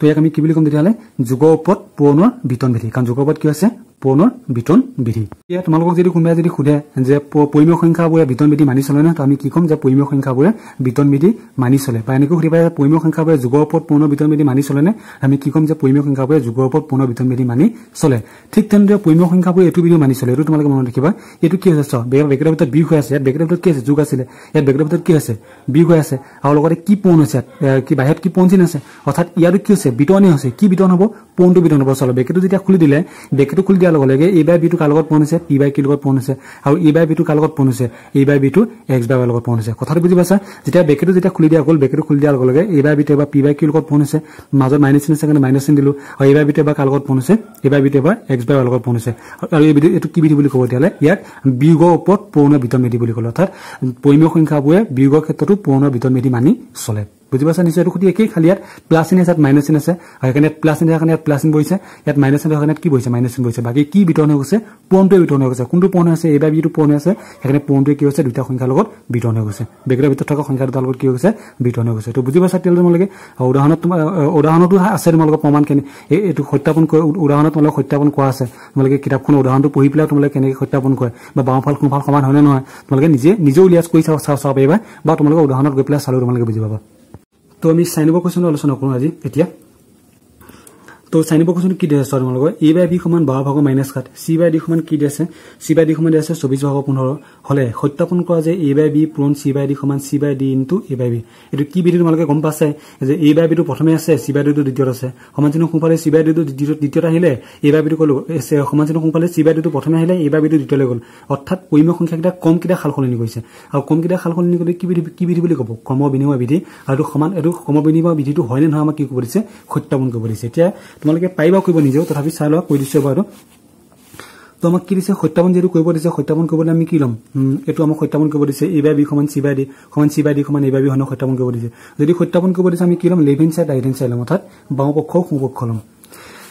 তো ইয়াক আমি কি বুলি ক'ম তেতিয়াহ'লে? যুগৰ ওপৰত পূৰণৰ বিতন বিধি। কাৰণ যুগৰ ওপৰত কি আছে? পূৰণৰ বিতন বিধি। এতিয়া তোমালোকক যদি কোনোবাই যদি সোধে যে পৰিমেয় সংখ্যাবোৰে বিতন বিধি মানি চলে নে আমি কি ক'ম যে পৰিমেয় সংখ্যাবোৰে বিতন বিধি মানি চলে। বা এনেকৈ সুধিব পাৰে পৰিমেয় সংখ্যাবোৰে যুগৰ ওপৰত পূৰ্ণ বিতন বিধি মানি চলে নে আমি কি ক'ম যে পৰিমেয় সংখ্যাবোৰে যুগৰ ওপৰত পূৰ্ণ বিতন বিধি মানি চলে। ঠিক তেনেদৰে পৰিমেয় সংখ্যাবোৰে এইটো বিধি মানি চলে এইটো তোমালোকে মনত ৰাখিবা। এইটো কি হৈছে চ বেকেটৰ ভিতৰত বিষ হৈ আছে ইয়াত বেকেটৰ ভিতৰত কি আছে? যুগ আছিলে। ইয়াত বেকেটৰ ভিতৰত কি আছে বিষ হৈ আছে। আৰু লগতে কি পৌন হৈছে কি বাহিৰত কি পৌন চিন আছে? অৰ্থাৎ ইয়াতো কি হৈছে? বিতৰণে হৈছে। কি বিতৰণ হ'ব? পৌনটো বিতৰণ হ'ব। চলো বেকেটটো যেতিয়া খুলি দিলে বেকেটটো খুলি দিয়াৰ লগে লগে এ বাই বিটো কাৰ লগত পৌন হৈছে? পি বাই কিৰ লগত পৌন হৈছে। আৰু এ বাই বিটো কাৰ লগত পৌন হৈছে? এ বাই বিটো এক্স বাই লগত পৌন হৈছে। কথাটো বুজি পাইছা? যেতিয়া বেকেটটো যেতিয়া খুলি দিয়া গ'ল বেকেটটো খুলি দিয়াৰ লগে লগে এ বাই বিটো এবাৰ পি বাই কিৰ লগত পৌন হৈছে। মাজত মাইনাছ চিন আছে কাৰণে মাইনাছ চিন দিলোঁ। আৰু এ বাই বিটো এবাৰ কাৰ লগত পৌন হৈছে? এ বাই বিটো এবাৰ এক্স বাই লগত পৌন হৈছে। আৰু এই বিধি এইটো কি বিধি বুলি ক'ব তেতিয়াহ'লে? ইয়াক বিয়োগৰ ওপৰত পৌৰ্ণ বিধি বুলি ক'লে। অৰ্থাৎ পৰিমেয় সংখ্যাবোৰে বিয়োগৰ ক্ষেত্ৰতো পৌৰ্ণ বিধি মানি চলে। বুজি পাইছা নিশ্চয় এইটো সুধি একেই খালি ইয়াত প্লাছ চিন আছে ইয়াত মাইনাছ চিন আছে। আৰু সেইকাৰণে প্লাছ চিন কাৰণে ইয়াত প্লাছ চিন বহিছে ইয়াত মাইনাছ চিন কাৰণে কি বহিছে? মাইনাছ চিন বহিছে। বাকী কি বিতৰণ হৈ গৈছে? পূৰণটোৱে বিতৰণ হৈ গৈছে। কোনটো পূৰণ হৈছে এইবাৰ পূৰণ হৈ আছে। সেইকাৰণে পূৰণটোৱে কি হৈছে? দুটা সংখ্যাৰ লগত বিতৰণ হৈ গৈছে। বেগেৰ ভিতৰত থকা সংখ্যা দুটাৰ লগত কি হৈছে বিতৰণ হৈ গৈছে। তো বুজি পাইছা তেতিয়াহ'লে তোমালোকে? উদাহৰণত তোমাৰ উদাহৰণতো আছে তোমালোকৰ প্ৰমাণ কেনে এই এইটো সত্যাপন উদাহৰণত তোমালোকে সত্যাপন কৰা আছে। তোমালোকে কিতাপখনৰ উদাহৰণটো পঢ়ি পেলাই তোমালোকে কেনেকৈ সত্যাপন কৰে? বা বাওঁফাল সোঁফাল সমান হয়নে নহয়? তোমালোকে নিজে নিজে উলিয়াই কৰি চাব চাব পাৰিবা বা তোমালোকে উদাহৰণত গৈ পেলাই চালেও তোমালোকে বুজি পাবা। তো আমি চাইনিব কুৱেশ্যনটো আলোচনা কৰোঁ আজি এতিয়া। তো চাইনিব কুৱেশ্যনটো কি দি আছে তোমালোকৰ। এ বাই বি সমান বাৰ ভাগৰ মাইনাছ সাত চি বাই ডি সমান কি দি আছে? চি বাই ডি সমান দি আছে চৌবিছ ভাগৰ পোন্ধৰ। হ'লে সত্যাপন কৰা যে এ বাই বি পূৰণ চি বাই ডি সমান C by D into A by B. এইটো কি বিধি তোমালোকে গম পাইছে? যে এ বাই বিটো প্ৰথমে আছে চি বাই ডিটো দ্বিতীয়ত আছে। সমান চিহ্ন সোঁফালে চি বাই ডিটো দ্বিতীয়ত আহিলে এ বাই বিটো ক'লো সমান চিহ্ন সোঁফালে চি বাই ডিটো প্ৰথমে আহিলে এ বাই বিটো দ্বিতীয়লৈ গ'ল। অৰ্থাৎ পৰিমেয় সংখ্যাকেইটা কমকেইটা সাল সলনি কৰিছে। আৰু কমকেইটা সাল সলনি কৰি কি বিধি কি বিধি বুলি ক'ব? ক্ৰম বিনিময় বিধি। আৰু সমান এইটো ক্ৰম বিনিময় বিধিটো হয়নে নহয় আমাক কি কৰিব দিছে? সত্যাপন কৰিব দিছে? এতিয়া তোমালোকে পাৰিবা কৰিব নিজেও তথাপি চাই লোৱা কৈ দিছোঁ বাৰু তো আমাক কি দিছে? সত্যাপন যিহেতু কৰিব দিছে সত্যাপন কৰিবলৈ আমি কি ল'ম? এইটো আমাক সত্যাপন কৰিব দিছে এ বাই বি সমান চি বাই ডি সমান চি বাই ডি সমান এ বাই বি সমান সত্যাপন কৰিব দিছে। যদি সত্যাপন কৰিব দিছে আমি কি ল'ম? লেভেন চাইড ৰাইট হেণ্ড চাইড ল'ম অৰ্থাৎ বাওঁ পক্ষ সোঁপক্ষ ল'ম।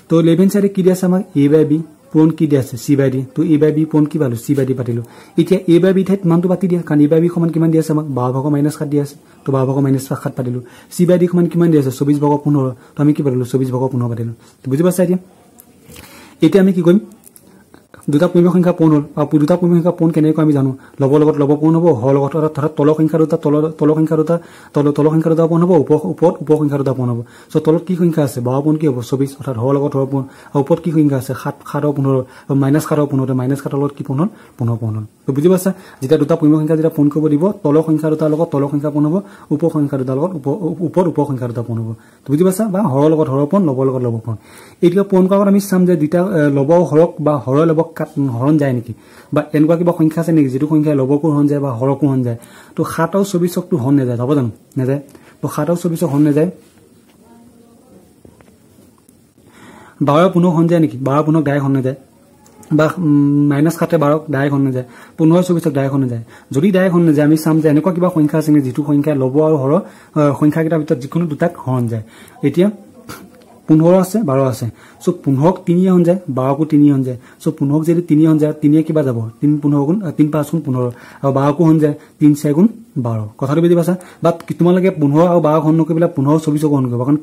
তো লেভেন চাইডে কি দিয়া আছে আমাক? A by B. পূৰণ কি দিয়া আছে? C by D. তো বাই বি পূৰণ কি পালোঁ? চি বাই ডি পাতিলোঁ। এতিয়া এ বাই বি ঠাইত মানটো পাতি দিয়া কাৰণ এ বাই বি সমান কিমান দিয়া আছে আমাক? বাৰ ভাগৰ মাইনাছ সাত দিয়া আছে। তো বাৰ ভাগৰ মাইনাছ সাত পাতিলোঁ। চি বাই ডি সমান কিমান দিয়া আছে? চৌবিছ ভাগৰ পোন্ধৰ। তো আমি কি পাতিলোঁ? চৌবিছ ভাগৰ পোন্ধৰ পাতিলোঁ। বুজি পাইছা এতিয়া? এতিয়া আমি কি কৰিম? দুটা পৰিমেয় সংখ্যা পূৰণ হ'ল। আৰু দুটা পৰিমেয় সংখ্যা পূৰণ কেনেকৈ আমি জানো? ল'বৰ লগত ল'ব পূৰণ হ'ব হৰ লগত অৰ্থাৎ তলৰ সংখ্যা দুটা তলৰ তলৰ সংখ্যা দুটা তল তলৰ সংখ্যা দুটা পূৰণ হ'ব ওপৰ ওপৰত ওপৰ সংখ্যা দুটা পূৰণ হ'ব। চ' তলত কি সংখ্যা আছে? বাৰ পূৰণ কি হ'ব? চৌবিছ অৰ্থাৎ হৰ লগত হৰ পূৰণ আৰু ওপৰত কি সংখ্যা আছে? সাত সাতৰ পোন্ধৰ। মাইনাছ সাতৰ পোন্ধৰ মাইনাছ সাতৰ লগত কি পূৰণ হ'ল? পোন্ধৰ পূৰণ হ'ল। ত' বুজি পাইছা? যেতিয়া দুটা পৰিমেয় সংখ্যা যেতিয়া পূৰণ কৰিব দিব তলৰ সংখ্যা দুটাৰ লগত তলৰ সংখ্যা পূৰণ হ'ব ওপৰ সংখ্যা দুটাৰ লগত ওপৰত ওপৰ সংখ্যা দুটা পূৰণ হ'ব। বুজি পাইছা? বা হৰৰ লগত হৰৰ পূৰণ ল'বৰ লগত ল'ব পূৰণ এতিয়া পূৰণ কৰাৰ আমি চাম যে দুটা ল'ব হৰক বা হৰৰ ল'বক হৰণ যায় নেকি? বা এনেকুৱা কিবা সংখ্যা আছে নেকি? যিটো সংখ্যাই ল'বকো হৰণ যায় বা হৰকো হৰণ যায়। তো সাত আৰু চৌবিছকতো হৰণ নাযায় যাব জানো? নাযায়? তো সাত আৰু চৌবিছক হৰণ নাযায়। বাৰ পোন্ধৰ হৰণ যায় নেকি? বাৰ পোন্ধৰ ডাইৰেক্ট হৰণ নাযায়। বা মাইনাছ সাতে বাৰক ডাইৰেক্ট হৰণ নাযায়। পোন্ধৰ চৌবিছক ডাইৰেক্ট হৰণ নাযায়। যদি ডাইৰেক্ট হৰণ নাযায় আমি চাম যে এনেকুৱা কিবা সংখ্যা আছে নেকি? যিটো সংখ্যাই ল'ব আৰু হৰ সংখ্যাকেইটাৰ ভিতৰত যিকোনো দুটাক হৰণ যায়। এতিয়া পোন্ধৰ আছে বাৰ আছে। চ' পোন্ধৰক তিনিয়ে যায় বাৰকো হন যায়। চ' পোন্ধৰক যদি তিনি যায় তিনিয়ে কিবা যাব? তিনি পোন্ধৰ গুণ তিনি পাঁচ গুণ পোন্ধৰ। আৰু বাৰকো যায় তিনি চাৰি গুণ বাৰ। কথাটো বুজি পাইছা? বাট তোমালোকে পোন্ধৰ আৰু বাৰ সন্ন পেলাই পোন্ধৰ চৌবিছকো সন্ন কৰিবা। কাৰণ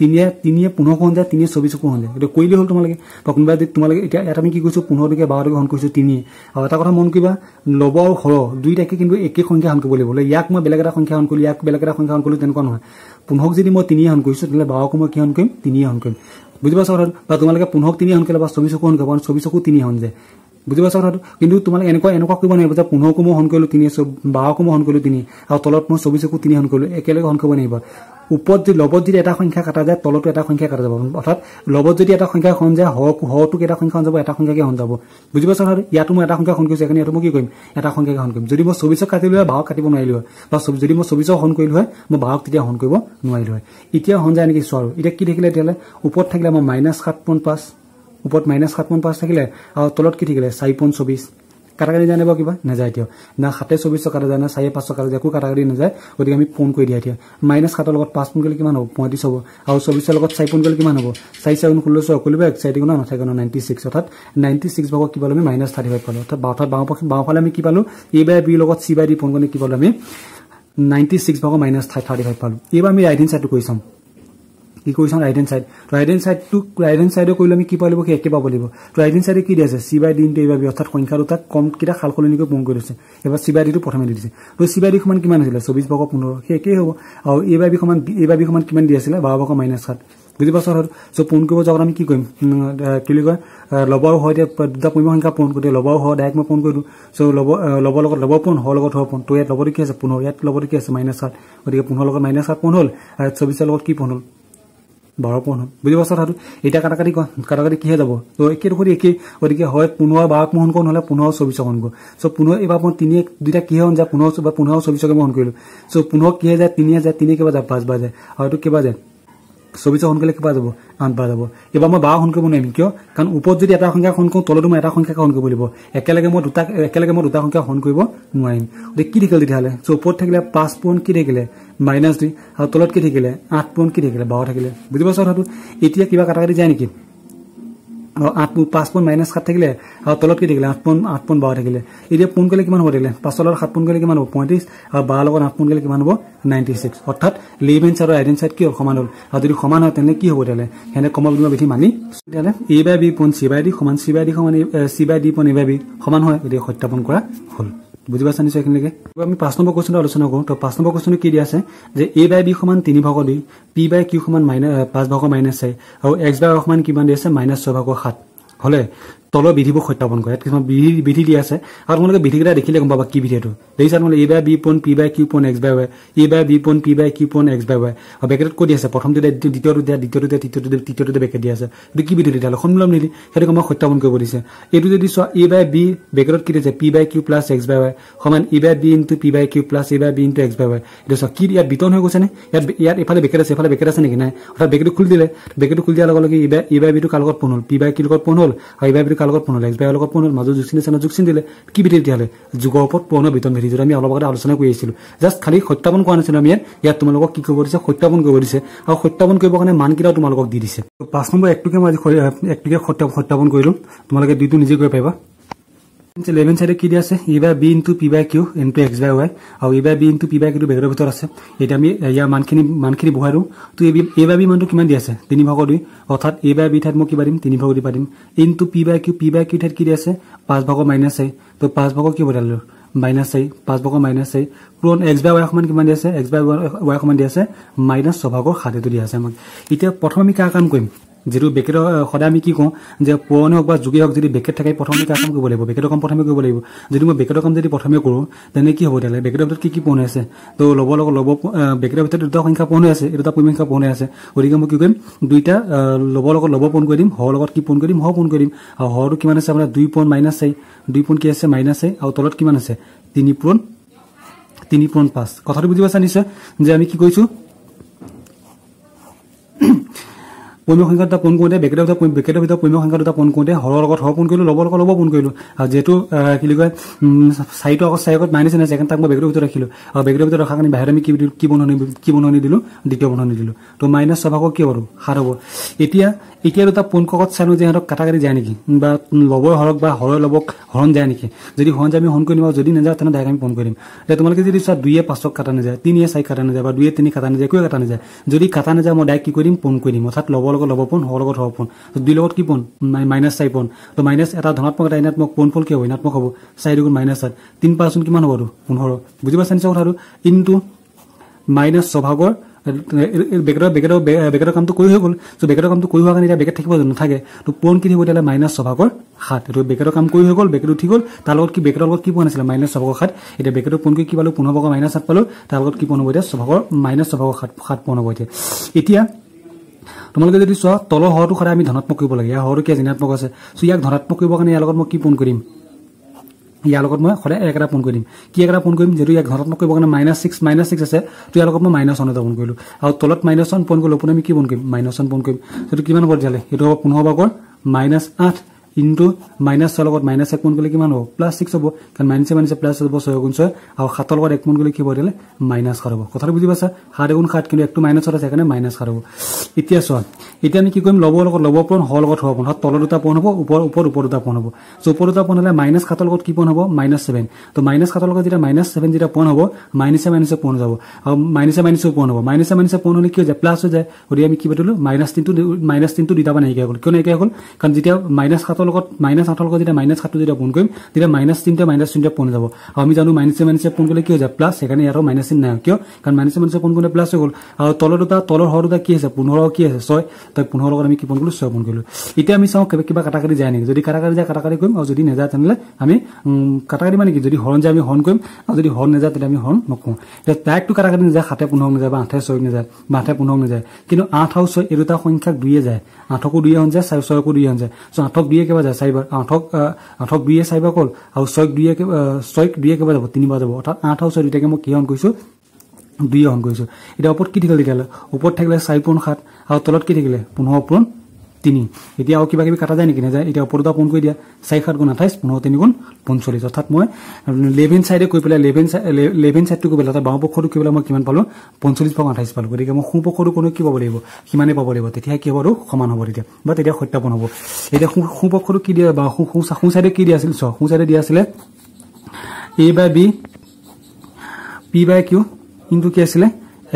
তিনিয়ে তিনিয়ে পোন্ধৰকো হন যায় তিনিয়ে চৌবিছকো যায়। এইটো কৰিলেই হ'ল তোমালোকে। বা কোনোবা যদি তোমালোকে এতিয়া ইয়াত আমি কি কৈছোঁ? পোন্ধৰটোকে বাৰটোকে হন কৰিছোঁ তিনিয়ে। আৰু এটা কথা মন কৰিবা লব আৰু সৰহ দুইটাকে কিন্তু একে সংখ্যা হন কৰিব লাগিব। ইয়াক মই বেলেগ এটা সংখ্যা হন কৰিলোঁ ইয়াক বেলেগ এটা সংখ্যা হন কৰিলোঁ তেনেকুৱা নহয়। পোন্ধৰক যদি মই তিনিয়ে হন কৰিছোঁ তেতিয়াহ'লে বাৰকো মই কি হন কৰিম? তিনিয়ে হন কৰিম। বুজি পাইছা কথাটো? বা তোমালোকে পোন্ধৰক তিনি কৰিলে বা চৌবিছকো হন কৰিব কাৰণ চৌবিছকো তিনি হন যায় বুজি পাইছা কথাটো? কিন্তু তোমালোকে এনেকুৱা এনেকুৱা কৰিব নোৱাৰিব যে পোন্ধৰকো মই হন কৰিলোঁ তিনি বাৰকো মই হন কৰিলোঁ তিনি। আৰু তলত মই চৌবিছকো তিনি হন কৰিলোঁ একেলগে হন কৰিব ওপৰত যদি লবত যদি এটা সংখ্যা কাটা যায় তলতো এটা সংখ্যা কাটা যাব। অৰ্থাৎ লবত যদি এটা সংখ্যা খন যায় হওক হটোক এটা সংখ্যা হন যাব এটা সংখ্যাকে হন যাব। বুজি পাইছা কথাটো ইয়াতো মই এটা সংখ্যা হন কৰিছোঁ সেইকাৰণে ইয়াতো মই কি কৰিম? এটা সংখ্যাকে হন কৰিম। যদি মই চৌবিছক কাটিলোঁ হয় বাৰক কাটিব নোৱাৰিলোঁ হয়। বা যদি মই চৌবিছক হন কৰিলোঁ হয় মই বাৰক তেতিয়া হন কৰিব নোৱাৰিলোঁ হয়। এতিয়া হন যায় নেকি? চোৱা এতিয়া কি থাকিলে তেতিয়াহ'লে? ওপৰত থাকিলে মই মাইনাছ সাত পইণ্ট পাঁচ ওপৰত মাইনাছ সাত পইণ্ট পাঁচ থাকিলে আৰু তলত কি থাকিলে? চাৰি পইণ্ট চৌবিছ কাটাকাটি জানিব কিবা? নাযায় এতিয়া না সাতে চৌবিছ কাটা যায় না চাৰি পাঁচশ কাটা যায় একো কাটাকাটি নাযায়। গতিকে আমি পোন কৰি দিয়া এতিয়া। মাইনাছ সাতৰ লগত পাঁচ পোন গ'লে কিমান হ'ব? পঁয়ত্ৰিছ হ'ব। আৰু চৌবিছৰ লগত চাৰি পোন গ'লে কিমান হ'ব? চাৰি চাৰি ষোল্লশ অকলিব এক চাৰি গুণ নাথাকে ন নাইণ্টি ছিক্স অৰ্থাৎ নাইণ্টি ছিক্স ভাগত কি পালোঁ আমি? মাইনাছ থাৰ্টি ফাইভ পালোঁ। অৰ্থাৎ বাওঁ পক্ষে বাওঁফালে আমি কি পালোঁ? এ বাই বিৰ লগত চি বাই ডি পোন কৰি কি পালোঁ আমি? নাইণ্টি ছিক্স ভাগৰ মাইনাছ থাৰ্টি ফাইভ পালোঁ। এইবাৰ আমি ৰাইট হেণ্ড চাইডটো কৰি চাম। কি কৰি চাওঁ right hand side right hand চাইডটো ৰাইট হেণ্ড চাইডে কৰিলে আমি কি পাব লাগিব একে পাব লাগিব। ৰাইট হেণ্ড চাইডে কি দি আছে? চি বাই ডি ইণ্টু এইবাৰ অৰ্থাৎ সংখ্যা দুটাক কমকেইটা সাল সলনিকৈ পূৰণ কৰি দিছে। এবাৰ চি বাই ডিটো প্ৰথমে দি দিছে। তো চি বাই ডি সমান কিমান হৈছিলে চৌবিছ ভাগৰ পোন্ধৰ। সেই একেই হ'ব। আৰু এই বাই বি সমান এই বাই বি সমান কিমান দি আছিলে? বাৰ ভাগৰ মাইনাছ সাত। বুজি পাইছ হয়তো চ' পোন কৰিব যাওঁতে আমি কি কৰিম? কি বুলি কয়? লবৰ হয় এতিয়া দুটা পৰিমাণ সংখ্যা পোন কৰি লবৰ হয় ডাইৰেক্ট মই পোন কৰি দিওঁ। চ' ল'ব ল'বৰ লগত ল'ব পোন হৰ লগত হয় পোন তো ইয়াত ল'বটো কি আছে পোন্ধৰ। ইয়াত ল'বটো কি আছে মাইনাছ সাত। গতিকে পোন্ধৰ লগত মাইনাছ সাত পোন হ'ল। আৰু চৌবিছৰ লগত কি পোন হ'ল? বাৰ পোন বুজি পাইছ কথাটো? এতিয়া কাটা কাটি কাটা কাটি কিহে যাব? তো একেডোখৰ একেই গতিকে হয় পোন্ধৰ বাৰ কৰোঁ নহ'লে পোন্ধৰ চৌবিছ অকণ কৰোঁ চ' পোন্ধৰ এইবাৰ মই তিনি দুইটা কিহে যায় পোন্ধৰ বা পোন্ধৰ চৌবিছকে মই কৰিলোঁ। চ' পোন্ধৰ কিহে যায় তিনিয়ে যায় তিনি কিবা যায় পাঁচ বাৰ যায়। আৰু এইটো কিবা যায়? চৌবিছ সোনকালে কিবা যাব? আঠ বাৰ যাব। এইবাৰ মই বাৰ সন কৰিব নোৱাৰিম কিয়? কাৰণ ওপৰত যদি এটা সংখ্যা সন কৰোঁ তলতো মই এটা সংখ্যাকে সন কৰিব লাগিব। একেলগে মই দুটা একেলগে মই দুটা সংখ্যা সন কৰিব নোৱাৰিম। গতিকে কি থাকিলে তেতিয়াহ'লে? চ' ওপৰত থাকিলে পাঁচ পোন কি থাকিলে মাইনাছ দুই আৰু তলত কি থাকিলে? আঠ পোন কি থাকিলে? বাৰ থাকিলে। বুজি পাইছ কথাটো? এতিয়া কিবা কাটা কাটি যায় নেকি? আঠ পাঁচ পোন মাইনাছ সাত থাকিলে আৰু তলত কি থাকিলে? আঠ পোন আঠ পোন বাৰ থাকিলে। এতিয়া পোন কৰিলে কিমান হ'ব থাকিলে? পাঁচৰ লগত সাত পোন কৰিলে কিমান হ'ব? পঁয়ত্ৰিছ। আৰু বাৰ লগত আঠ পোন কৰিলে কিমান হ'ব? Ninety six. অৰ্থাৎ লিভ এণ্ড চাইড আৰু ৰাইট হেণ্ড চাইড কি সমান হ'ল? আৰু যদি সমান হয় তেনে কি হ'ব তেতিয়াহ'লে সেনে কমল গুণৰ বিধি মানি তেতিয়াহ'লে এ বাই বি পোন চি বাই ডি সমান চি বাই ডি সমান চি বাই ডি পোন এ বাই বি সমান হয় গতিকে সত্যাপন কৰা হ'ল। বুজি পাইছা নিশ্চয় এইখিনিলৈকে? আমি পাঁচ নম্বৰ কুৱেশ্যনটো আলোচনা কৰোঁ। তো পাঁচ নম্বৰ কুৱেশ্যনটো কি দিয়া আছে? যে এ বাই বি সমান তিনি ভাগৰ দুই পি বাই কিউ সমান মাইনাছ পাঁচ ভাগৰ মাইনাছ চাৰি আৰু এক্স বাই সমান কিমান দি আছে? মাইনাছ ছয় ভাগৰ সাত। হ'লে তলৰ বিধিবোৰ সত্যাপন কৰে। ইয়াত কিছুমান বিধি বিধি দি আছে। আৰু তোমালোকে বিধিকেইটা দেখিলে গম পাবা কি বিধি এইটো। দেখিছা তোমালোকে A by B point P by Q point X by Y A by B point P by Q point X by Y. আৰু বেকেটত কৈ দি আছে প্ৰথমটো দিয়া দ্বিতীয়টো দিয়া দ্বিতীয়টো দিয়া তৃতীয়টো দিয়া তৃতীয়টো বেকেট দি আছে। এইটো কি বিধি তেতিয়াহ'লে সন্মিলন নিদি সেইটো আমাক সত্যাপন কৰিব দিছে। এইটো যদি চোৱা এ বাই বি বেকেটত কি দিছে? P by Q plus X by Y. সমান A by B into P by Q plus A by B into X by Y. এইটো চোৱা কি ইয়াত বিতৰণ হৈ গৈছেনে ইয়াত ইয়াত এফালে বেকেট আছে এফালে বেকেট আছে নেকি? নাই। অৰ্থাৎ বেকেটটো খুলি দিলে। বেকেটটো খুলি দিয়াৰ লগে লগে ই বাই বিটো কাৰ লগত পোন হ'ল? পি বাই কিউ লগত পোন হ'ল। আৰু ই বাই বিটো কাৰ লগত পোন হ'ল এক্স বাই লগত পোন হ'ল মাজত যুগ চিন আছে যুগ চিন দিলে কি বিধি তেতিয়াহ'লে যুগৰ ওপৰত পুৰণা বিধি যদি আমি অলপ আগতে আলোচনা কৰি আহিছিলোঁ। জাষ্ট খালি সত্যাপন কৰা নাছিলোঁ আমি ইয়াত। তোমালোকক কি কৰিব দিছে? সত্যাপন কৰিব দিছে। আৰু সত্যাপন কৰিবৰ কাৰণে মানকেইটাও তোমালোকক দি দিছে। পাঁচ নম্বৰ একটোকে মই আজি একটোকে সত্যাপন কৰিলোঁ। তোমালোকে দুইটো নিজে কৰিব পাৰিবা। ইলেভেন চাইডে কি দিয়া আছে? E by B into P by Q into X by Y আৰু E by B into P by কিউটো বেগৰ ভিতৰত আছে। এতিয়া আমি ইয়াৰ মানখিনি মানখিনি বহাই দিওঁ। তো এ বাই বি মানটো কিমান দি আছে? তিনি ভাগৰ দুই। অৰ্থাৎ এ বাই বি ঠাইত মই কিবা দিম? তিনি ভাগৰ দিবা দিম। Into P by Q P by Q ঠাইত কি দি আছে? পাঁচ ভাগৰ মাইনাছ চাৰি তো পাঁচ ভাগৰ কি বদালোঁ মাইনাছ চাৰি পাঁচ ভাগৰ মাইনাছ চাৰি পূৰণ এক্স বাই ৱাই সমান কিমান দি আছে? এক্স বাই ৱাই সমান দি আছে। মাইনাছ ছভাগৰ সাত এইটো দি আছে আমাক। এতিয়া প্ৰথম আমি কাৰ কাম কৰিম? যিটো বেকেটৰ সদায় আমি কি কওঁ যে পুৰণি হওক বা যোগী হওক যদি বেকেট থাকে প্ৰথমে কাম কৰিব লাগিব। বেকেটৰ কাম প্ৰথমে কৰিব লাগিব। যদি মই বেকেটৰ কাম যদি প্ৰথমে কৰোঁ তেনে কি হ'ব তেতিয়াহ'লে? বেকেটৰ ভিতৰত কি কি হৈ আছে? তো ল'ব লগত ল'ব বেকেটৰ ভিতৰত দুটা সংখ্যা হৈ আছে। এই দুটা সংখ্যা হৈ আছে। গতিকে মই কি কৰিম? দুইটা ল'ব লগত ল'ব পোন কৰি দিম। হৰ লগত কি পোন কৰি দিম? হ পোন কৰি দিম। আৰু হৰটো কিমান আছে আপোনাৰ? দুই পোন মাইনাছ চাৰি। দুই পোন কি আছে? মাইনাছ চাৰি। আৰু তলত কিমান আছে? তিনি পোন তিনি পোন পাঁচ। কথাটো বুজি পাইছা নিশ্চয়? যে আমি কি কৰিছোঁ? পৰিমেয় সংখ্যা দুটা পোন কৰোঁতে বেকেটৰ ভিতৰত বেকেটৰ ভিতৰত পৰিমেয় সংখ্যা দুটা পোন কৰোঁতে হৰৰ লগত হৰ পোন কৰিলোঁ ল'বৰ লগত ল'ব পোন কৰিলোঁ আৰু যিহেতু কি বুলি কয় চাৰিটো আগত চাৰি আগত মাইনাছ নাই ছেকেণ্ড তাক মই বেকেটৰ ভিতৰত ৰাখিলোঁ। আৰু বেকেটৰ ভিতৰত ৰখাৰ কাৰণে বাহিৰত আমি কি দিলোঁ কি বন্ধনি কি বন্ধনি দিলোঁ? দ্বিতীয় বন্ধনি দিলোঁ। তো মাইনাছ ছভাগৰ কি হ'ব সাত হ'ব। এতিয়া এতিয়া দুটা পোন ককত চালোঁ যে সিহঁতক কাটা কাটি যায় নেকি বা ল'বৰ হৰক বা হৰৰ ল'বক হৰণ যায় নেকি। যদি হৰণ যায় আমি হৰণ কৰি দিম আৰু যদি নাযায় তেনে ডাইৰেক্ট আমি পোন কৰি দিম। এতিয়া তোমালোকে যদি চোৱা দুয়ে পাঁচক কাটা নাযায় তিনিয়ে চাৰি কাটা নাযায় বা দুয়ে তিনি কাটা নাযায় একোৱে কাটা নাযায়? যদি কাটা নাযায় মই ডাইৰেক্ট কি কৰি দিম? পোন কৰি দিম। অৰ্থাৎ ল'বৰ লগত ল'ব পোন হৰৰ লগত হৰ পোন। দুই লগত কি পোন? মাইনাছ চাৰি পোন। তো মাইনাছ এটা ধনাত্মক এটা ঋণাত্মক পোন ফল কি হ'ব ঋণাত্মক হ'ব। চাৰি দুগুণ মাইনাছ সাত তিনি পাৰ্চেণ্ট কিমান হ'ব আৰু? পোন্ধৰ। বুজি পাইছা নিশ্চয় কথাটো? ইনটু মাইনাছ ছভাগৰ বেকেটৰ বেকেটৰ বেকেটৰ কামটো কৰি হৈ গ'ল। চ' বেকেটৰ কামটো কৰি হোৱা কাৰণে এতিয়া বেকেট থাকিব নাথাকে। তো পোন কি থাকিব তেতিয়াহ'লে? মাইনাছ ছভাগৰ সাত। এইটো বেকেটৰ কাম কৰি হৈ গ'ল বেকেট উঠি গ'ল। তাৰ লগত কি বেকেটৰ লগত কি পোৱা নাছিলে মাইনাছ ছভাগৰ সাত। এতিয়া বেকেটৰ পোন কৰি কি পালোঁ? পোন্ধৰ ভাগৰ মাইনাছ সাত পালোঁ। তাৰ লগত কি পোন হ'ব এতিয়া? ছভাগৰ মাইনাছ ছভাগৰ সাত সাত পোন হ'ব এতিয়া। এতিয়া তোমালোকে যদি চোৱা তলৰ হৰটো সদায় আমি ধনাত্মক কৰিব লাগে। ইয়াৰ হৰটো কি ঋণাত্মক আছে? চ' ইয়াক ধনাত্মক কৰিবৰ কাৰণে ইয়াৰ লগত মই কি পোন কৰিম? ইয়াৰ লগত মই সদায় এক এটা ফোন কৰি দিম। কি এক এটা ফোন কৰিম? যিহেতু ইয়াক ধনাত্মক কৰিবৰ কাৰণে মাইনাছ ছিক্স মাইনাছ ছিক্স আছে তো ইয়াৰ লগত মই মাইনাছ ওৱান এটা ফোন কৰিলোঁ। আৰু তলত মাইনাছ ওৱান ফোন কৰিলোঁ আপুনি আমি কি ফোন কৰিম? মাইনাছ ওৱান ফোন কৰিম। সেইটো কিমান হ'ব তেতিয়াহ'লে? সেইটো হ'ব পোন্ধৰ ভাগৰ মাইনাছ আঠ। ইনটু মাইনাছ ছয়ৰ লগত মাইনাছ এক পোন কৰিলে কিমান হ'ব? প্লাছ ছিক্স হ'ব। কাৰণ মাইনাছে মাইনাছে প্লাছ হ'ব ছয় গুণ ছয়। আৰু সাতৰ লগত এক পোন কৰিলে কি তেতিয়াহ'লে মাইনাছ সাত হ'ব। কথাটো বুজি পাইছা? সাত এগুণ সাত কিন্তু একটো মাইনাছত আছে সেইকাৰণে মাইনাছ সাত হ'ব। এতিয়া চোৱা এতিয়া আমি কি কৰিম? ল'বৰ লগত ল'ব পোন হৰ লগত হ'ব পোন তলৰ দুটা পোন হ'ব ওপৰ ওপৰত ওপৰ দুটা পোন হ'ব। চ' ওপৰ দুটা পোন হ'লে মাইনাছ সাতৰ লগত কি পোন হ'ব? Minus seven. ত' মাইনাছ সাতৰ লগত যেতিয়া মাইনাছ ছেভেন যেতিয়া পোন হ'ব মাইনাছে মাইনাছে পোন যাব। আৰু মাইনাছে মাইনাছে পোন হ'ব। মাইনাছে মাইনাছে পোন হ'লে কি হৈ যায়? প্লাছ হৈ যায়। গতিকে আমি কি পাতিলোঁ? মাইনাছ তিনটো মাইনাছ তিনটো দুটা বা নাইকিয়া হ'ল কিয় নাইকিয়া হ'ল কাৰণ যেতিয়া মাইনাছ সাতৰ লগত মাইনাছ আঠৰ লগত যেতিয়া মাইনাছ সাতটো যেতিয়া পোন কৰিম তেতিয়া মাইনাছ তিনিটা মাইনাছ তিনিটা পোন যাব। আৰু আমি জানো মাইনাছে মাইনাছে পোন কৰিলে কি হৈ যায়? প্লাছ সেইকাৰণে ইয়াতো মাইনাছ চিন নাই। কিয়? কাৰণ মাইনাছে মাইনাছে পোন কৰিলে প্লাছ হৈ গ'ল। আৰু তলৰ দুটা তলৰ হৰ দুটা কি আছে? পোন্ধৰ কি আছে? ছয়। তই পোন্ধৰ লগত আমি কি পোন কৰিলোঁ? ছয় পোন কৰিলোঁ। এতিয়া আমি চাওঁ কিবা কাটি যায় নেকি? যদি কাটা কাটি যায় কাটা কাটি কৰিম। আৰু যদি নাযায় তেনেহ'লে আমি কাটা কাটি মানে কি? যদি হৰণ যায় আমি হৰণ কৰিম। আৰু যদি হৰণ নাযায় তেতিয়া আমি হৰণ নকৰোঁ। এতিয়া ডাইৰেক্টটো কাটা কাটি নাযায় সাতে পোন্ধৰ নাযায় বা আঠে ছয় নাযায় বা আঠে পোন্ধৰ নাযায়। কিন্তু আঠ আৰু ছয় এই দুটা সংখ্যাক দুয়ে যায়। আঠকো দুয়ে হৈ যায় ছয়কো দুয়ে হৈ যায়। চ' আঠক দুয়ে যায় চাৰিবাৰ আঠক আঠক দুয়ে চাৰিবাৰ ক'ল আৰু ছয়ক দুয়ে ছয়ক দুয়ে কেইবাৰ যাব তিনিবাৰ যাব। অৰ্থাৎ আঠ আৰু ছয় দুটাকে মই কি হৰণ কৰিছোঁ? দুয়ে হৰণ কৰিছোঁ। এতিয়া ওপৰত কি থাকিলে তেতিয়াহ'লে? ওপৰত থাকিলে চাৰি পোন সাত আৰু তলত কি থাকিলে? পোন্ধৰ পোন তিনি। এতিয়া আৰু কিবা কিবি কাটা যায় নেকি? নাযায়। এতিয়া ওপৰত পোন কৰি দিয়া চাৰি সাত গুণ আঠাইছ পোন্ধৰ তিনি গুণ পঞ্চল্লিছ। অৰ্থাৎ মই লেভেন চাইডে কৈ পেলাই লেভেন লেভেন চাইডটো কৈ পেলাই বাওঁ পক্ষটো কৈ পেলাই মই কিমান পালোঁ? পঞ্চল্লিছ ভাগ আঠাইছ পালোঁ। গতিকে মই সোঁ পক্ষটো কোনো কি পাব লাগিব? সিমানেই পাব লাগিব। তেতিয়া কি হ'ব? আৰু সমান হ'ব তেতিয়া। বা তেতিয়া সত্যাপন হ'ব। এতিয়া সোঁ পক্ষটো কি দিয়া? বা সোঁ চাইডে কি দিয়া আছিল? চ সোঁ চাইডে দিয়া আছিলে A by B P by Q into কি আছিলে?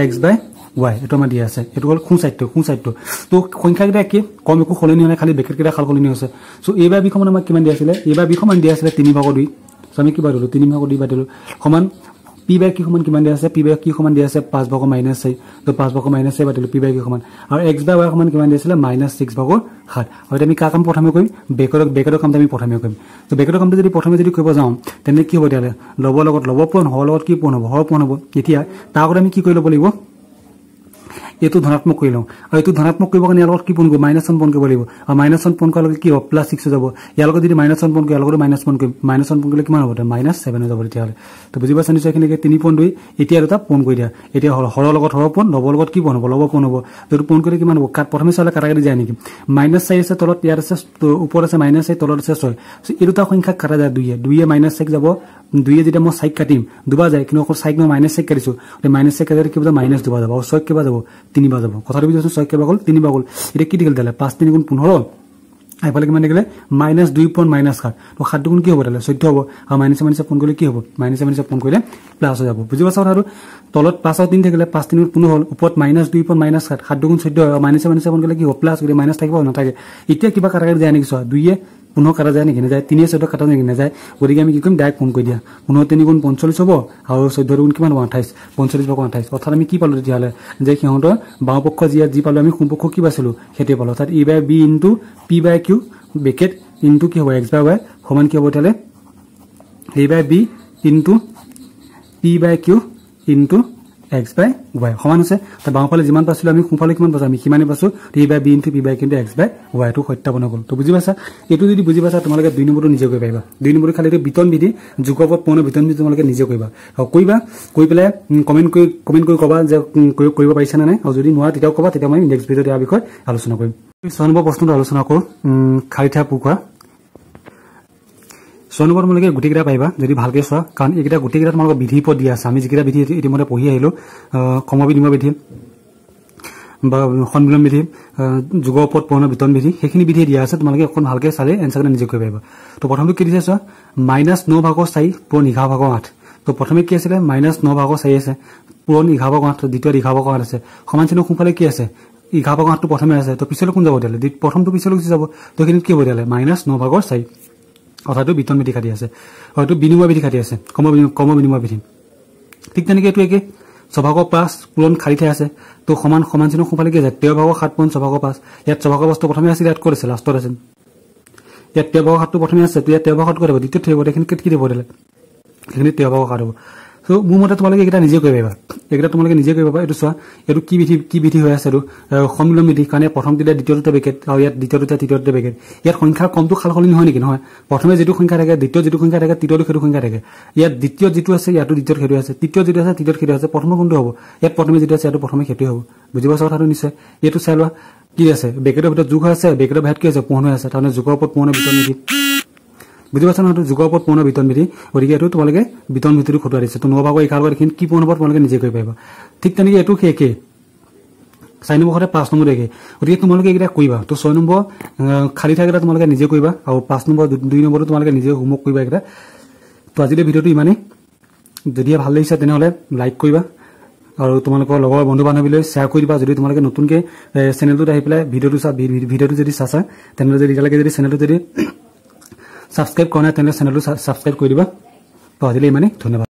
এক্স বাই ৱাই এইটো আমাৰ দিয়া আছে এইটো হ'ল সোঁ চাইডটো সোঁ চাইডটো তো সংখ্যাকেইটা একেই কম একো সলনি হোৱা নাই খালি বেকেটকেইটা খাল সলনি হৈছে। চ' এইবাৰ বিখন আমাক কিমান দিয়া আছিলে? এইবাৰ বিখন দিয়া আছিলে তিনি ভাগৰ দুই। চ' আমি কিবা দিলোঁ তিনি ভাগৰ দুই বাই দিলোঁ সমান পি বাই কি সমান কিমান দিয়া আছে? পি বাই কি সমান দিয়া আছে? পাঁচ ভাগৰ মাইনাছ চাৰি। তো পাঁচ ভাগৰ মাইনাছ চাৰি বাতিলোঁ পি বাই কি সমান। আৰু এক্স বাই ৱাই সমান কিমান দিয়া আছিলে? মাইনাছ ছিক্স ভাগৰ সাত। আৰু এতিয়া আমি কাৰ কাম প্ৰথমে কৰিম? বেকেটৰ বেকেটৰ কামটো আমি প্ৰথমে কৰিম। তো বেকেটৰ কামটো যদি প্ৰথমে যদি কৰিব যাওঁ তেন্তে কি হ'ব তেতিয়াহ'লে? ল'বৰ লগত ল'ব পোন হৰ লগত কি পোন হ'ব? হৰ পোন হ'ব। এতিয়া তাৰ আগতে আমি কি কৰি ল'ব লাগিব? এইটো ধনাত্মক কৰি লওঁ। আৰু এইটো ধনাত্মক কৰিবৰ কাৰণে ইয়াৰ লগত কি পোন কৰিব? মাইনাছ ওৱান পোন কৰিব লাগিব। আৰু মাইনাছ ওৱান পোন কৰাৰ লগত কি হ'ব? প্লাছ ছিক্স হৈ যাব। ইয়াৰ লগত যদি মাইনাছ ওৱান পোন কৰোঁ ইয়াৰ লগতো মাইনাছ ওৱান কৰিম মাইনাছ ওৱান পোন কৰিলে কিমান হ'ব? মাইনাছ ছেভেন হৈ যাব তেতিয়াহ'লে। তো বুজি পাইছা নিশ্চয় এইখিনিকে? তিনি পোন দুই এতিয়া দুটা পোন কৰি দিয়া। এতিয়া হৰৰ লগত হৰৰ পোন ল'বৰ লগত কি পোন হ'ব? ল'ব পোন হ'ব। যদি পোন কৰিলে কিমান হ'ব? কাট প্ৰথমে চালে কাটা কাটি যায় নেকি? মাইনাছ চাৰি আছে তলত ইয়াত আছে ওপৰত আছে মাইনাছ চাৰি তলত আছে ছয়। এই দুটা সংখ্যাক কাটা যায় দুয়ে দুয়ে মাইনাছ চাৰিক যাব। দুয়ে যেতিয়া মই চাইক কাটিম দুবাৰ যায় কিন্তু অকল চাইক মই মাইনাছ চাইক কাটিছোঁ। মাইনাছ চাইক কাটিলে কিবা মাইনাছ দুবাৰ যাব আৰু ছয়ক কিবা যাব তিনিবাৰ যাব। কথাটো বুজিছোঁ ছয় কেইবাৰ গ'ল তিনিবাৰ গ'ল। এতিয়া কি থাকিল তেতিয়াহ'লে পাঁচ তিনি গুণ পোন্ধৰ। এইফালে কিমান থাকিলে মাইনাছ দুই পইণ্ট মাইনাছ সাত। তো সাত দুগুণ কি হ'ব তেতিয়াহ'লে চৈধ্য হ'ব। আৰু মাইনাছে মাইনাছে ফোন কৰিলে কি হ'ব? মাইনাছে মাইনাছে ফোন কৰিলে প্লাছ হৈ যাব। বুজি পাইছা কথাটো? তলত পাঁচ আৰু তিনি থাকিলে পাঁচ তিনি পোন্ধৰ হ'ল ওপৰত মাইনাছ দুই পইণ্ট মাইনাছ সাত। সাত দুগুণ চৈধ্য হয় আৰু মাইনাছে মাইনাছে ফোন কৰিলে কি হ'ব? প্লাছ গতিকে মাইনাছ থাকিব নাথাকে। এতিয়া কিবা কাটা কাটি যায় নেকি চোৱা? দুইয়ে পোন্ধৰ কাটা যায় নেকি নাযায় তিনিয়ে চৈধ্য কাটা নেকি নাযায় গতিকে আমি কি কৰিম? ডাইৰেক্ট ফোন কৰি দিয়া। পোন্ধৰ তিনি গুণ পঞ্চল্লিছ হ'ব আৰু চৈধ্য দুগুণ কিমান হ'ব? আঠাইছ। পঞ্চল্লিছ ভাগ আঠাইছ। অৰ্থাৎ আমি কি পালোঁ তেতিয়াহ'লে? যে সিহঁতৰ বাওঁপক্ষ যি যি পালোঁ আমি সোঁপক্ষ কি পাইছিলোঁ? সেইটোৱে পালোঁ। অৰ্থাৎ A by B into P by Q bracket into কি হ'ব? এক্স বাই ৱাই সমান কি হ'ব তেতিয়াহ'লে? A by B into P by Q into X by Y সমান হৈছে তো বাওঁফালে যিমান পাইছিলোঁ আমি সোঁফালে কিমান পাইছোঁ? আমি সিমানেই পাইছোঁ। T by B into P by কিন্তু এক্স বাই ৱাইটো সত্যাপন্ন গ'ল তো বুজি পাইছা? এইটো যদি বুজি পাইছা তোমালোকে দুই নম্বৰটো নিজে কৰিব পাৰিবা। দুই নম্বৰটো খালি এইটো বিতন বিধি যুগৰ ওপৰত পূৰ্ণ বিতন বিধি তোমালোকে নিজে কৰিবা। আৰু কৰিবা কৰি পেলাই কমেণ্ট কৰি কমেণ্ট কৰি ক'বা যে কৰিব পাৰিছা নে নাই। আৰু যদি নোৱাৰা তেতিয়াও ক'বা তেতিয়া মই নেক্সট ভিডিঅ'ত ইয়াৰ বিষয়ে আলোচনা কৰিম। ছয় নম্বৰ প্ৰশ্নটো আলোচনা কৰোঁ। খালী ঠাই ছয় নম্বৰ তোমালোকে গোটেইকেইটা পাৰিবা যদি ভালকৈ চোৱা। কাৰণ এইকেইটা গোটেইকেইটা তোমালোকৰ বিধিৰ ওপৰত দিয়া আছে। আমি যিকেইটা বিধি ইতিমধ্যে পঢ়ি আহিলোঁ সমবিনিময় বিধি বা সন্মিলন বিধি যুগৰ ওপৰত পূৰ্ণ বিতৰণ বিধি সেইখিনি বিধি দিয়া আছে। তোমালোকে অকণ ভালকৈ চালে এনচাৰকেইটা নিজে কৰিব পাৰিবা। তো প্ৰথমটো কি দিছে চোৱা? মাইনাছ ন ভাগৰ চাৰি পূৰণ এঘাৰ ভাগৰ আঠ। তো প্ৰথমে কি আছিলে? মাইনাছ ন ভাগৰ চাৰি আছে পূৰণ এঘাৰ ভাগৰ আঠ দ্বিতীয় এঘাৰ ভাগৰ আঠ আছে। সমান চিহ্ন সোঁফালে কি আছে? এঘাৰ ভাগৰ আঠটো প্ৰথমে আছে। তো পিছলৈ কোন যাব দিয়ালে প্ৰথমটো পিছলৈ গুচি যাব। তো সেইখিনিত কি হ'ব দিয়ালে মাইনাছ ন ভাগৰ চাৰি। অৰ্থাৎ বিতন বিধি খাটি আছে। হয়তো বিনিময় বিধি খাটি আছে। কম কম বিনিময় বিধি। ঠিক তেনেকৈ এইটো একে ছভাগৰ পাঁচ পূৰণ খালী ঠাই আছে। তো সমান সমান সোঁফালে কি আছে তেৰ ভাগৰ সাত পূৰণ ছভাগৰ পাঁচ। ইয়াত ছভাগৰ পাঁচটো প্ৰথমে আছিল ইয়াত ক'ত আছে লাষ্টত আছে ইয়াত তেৰ ভাগৰ সাতটো প্ৰথমে আছে। তো ইয়াত তেৰ ভাগৰ সাত ক'ত হ'ব? দ্বিতীয় থাকিব। এইখিনিত কি দিব দিলে সেইখিনি তেৰ ভাগৰ সাত হ'ব। ত' মোৰ মতে তোমালোকে এইকেইটা নিজে কৰিব পাৰিবা। এইকেইটা তোমালোকে নিজে কৰিব পাৰিবা। এইটো চোৱা এইটো কি বিধি কি বিধি হৈ আছে এইটো? সন্মিলন বিধি কাৰণ প্ৰথম তেতিয়া দ্বিতীয়টোতে বেকেট আৰু ইয়াত দ্বিতীয়টোতে তৃতীয়টোতে বেকেট। ইয়াত সংখ্যাৰ কমটো সাল সলনি হয় নেকি? নহয়। প্ৰথমে যিটো সংখ্যা থাকে দ্বিতীয় যিটো সংখ্যা থাকে তৃতীয়টো সেইটো সংখ্যা থাকে। ইয়াত দ্বিতীয় যিটো আছে ইয়াতো দ্বিতীয়ত সেইটো আছে। তৃতীয় যিটো আছে তৃতীয়ত সেইটো আছে। প্ৰথমে কোনটো হ'ব? ইয়াত প্ৰথমে যিটো আছে ইয়াতো প্ৰথমে সেইটোৱে হ'ব। বুজি পাইছা কথাটো নিশ্চয়? এইটো চাই লোৱা কি আছে? বেকেটৰ ভিতৰত যোগ হৈ আছে? বেকেটৰ বাহিৰত কি আছে? পোহৰ হৈ আছে। তাৰমানে যুগৰ ওপৰত পোহৰ বিতৰণ নীতি বুজি পাইছা নহয় যুগৰ ওপৰত পূৰ্ণ বিতৰণ বিধি গতিকে এইটো তোমালোকে বিতৰণ ভিত্তিটো খটুৱাই দিছে। তো নভাগৰ এঘাৰ লগত এইখিনি কি পূৰ্ণ হ'ব তোমালোকে নিজে কৰিব পাৰিবা। ঠিক তেনেকৈ এইটো একেই। চাৰি নম্বৰ সদায় পাঁচ নম্বৰ একে গতিকে তোমালোকে এইকেইটা কৰিবা। তো ছয় নম্বৰ খালী ঠাইকেইটা তোমালোকে নিজে কৰিবা আৰু পাঁচ নম্বৰ দুই নম্বৰটো তোমালোকে নিজে হোমৱৰ্ক কৰিবা এইকেইটা। তো আজিলৈ ভিডিঅ'টো ইমানেই। যদিহে ভাল লাগিছে তেনেহ'লে লাইক কৰিবা আৰু তোমালোকৰ লগৰ বন্ধু বান্ধৱীলৈ শ্বেয়াৰ কৰি দিবা। যদি তোমালোকে নতুনকৈ চেনেলটোত আহি পেলাই ভিডিঅ'টো চা ভিডিঅ'টো যদি চাচা তেনেহ'লে যদি এতিয়ালৈকে যদি চেনেলটো যদি ছাবস্ক্ৰাইব কৰা নাই তেনেহ'লে চেনেলটো ছাবস্ক্ৰাইব কৰি দিবা আজিলৈ ইমানেই ধন্যবাদ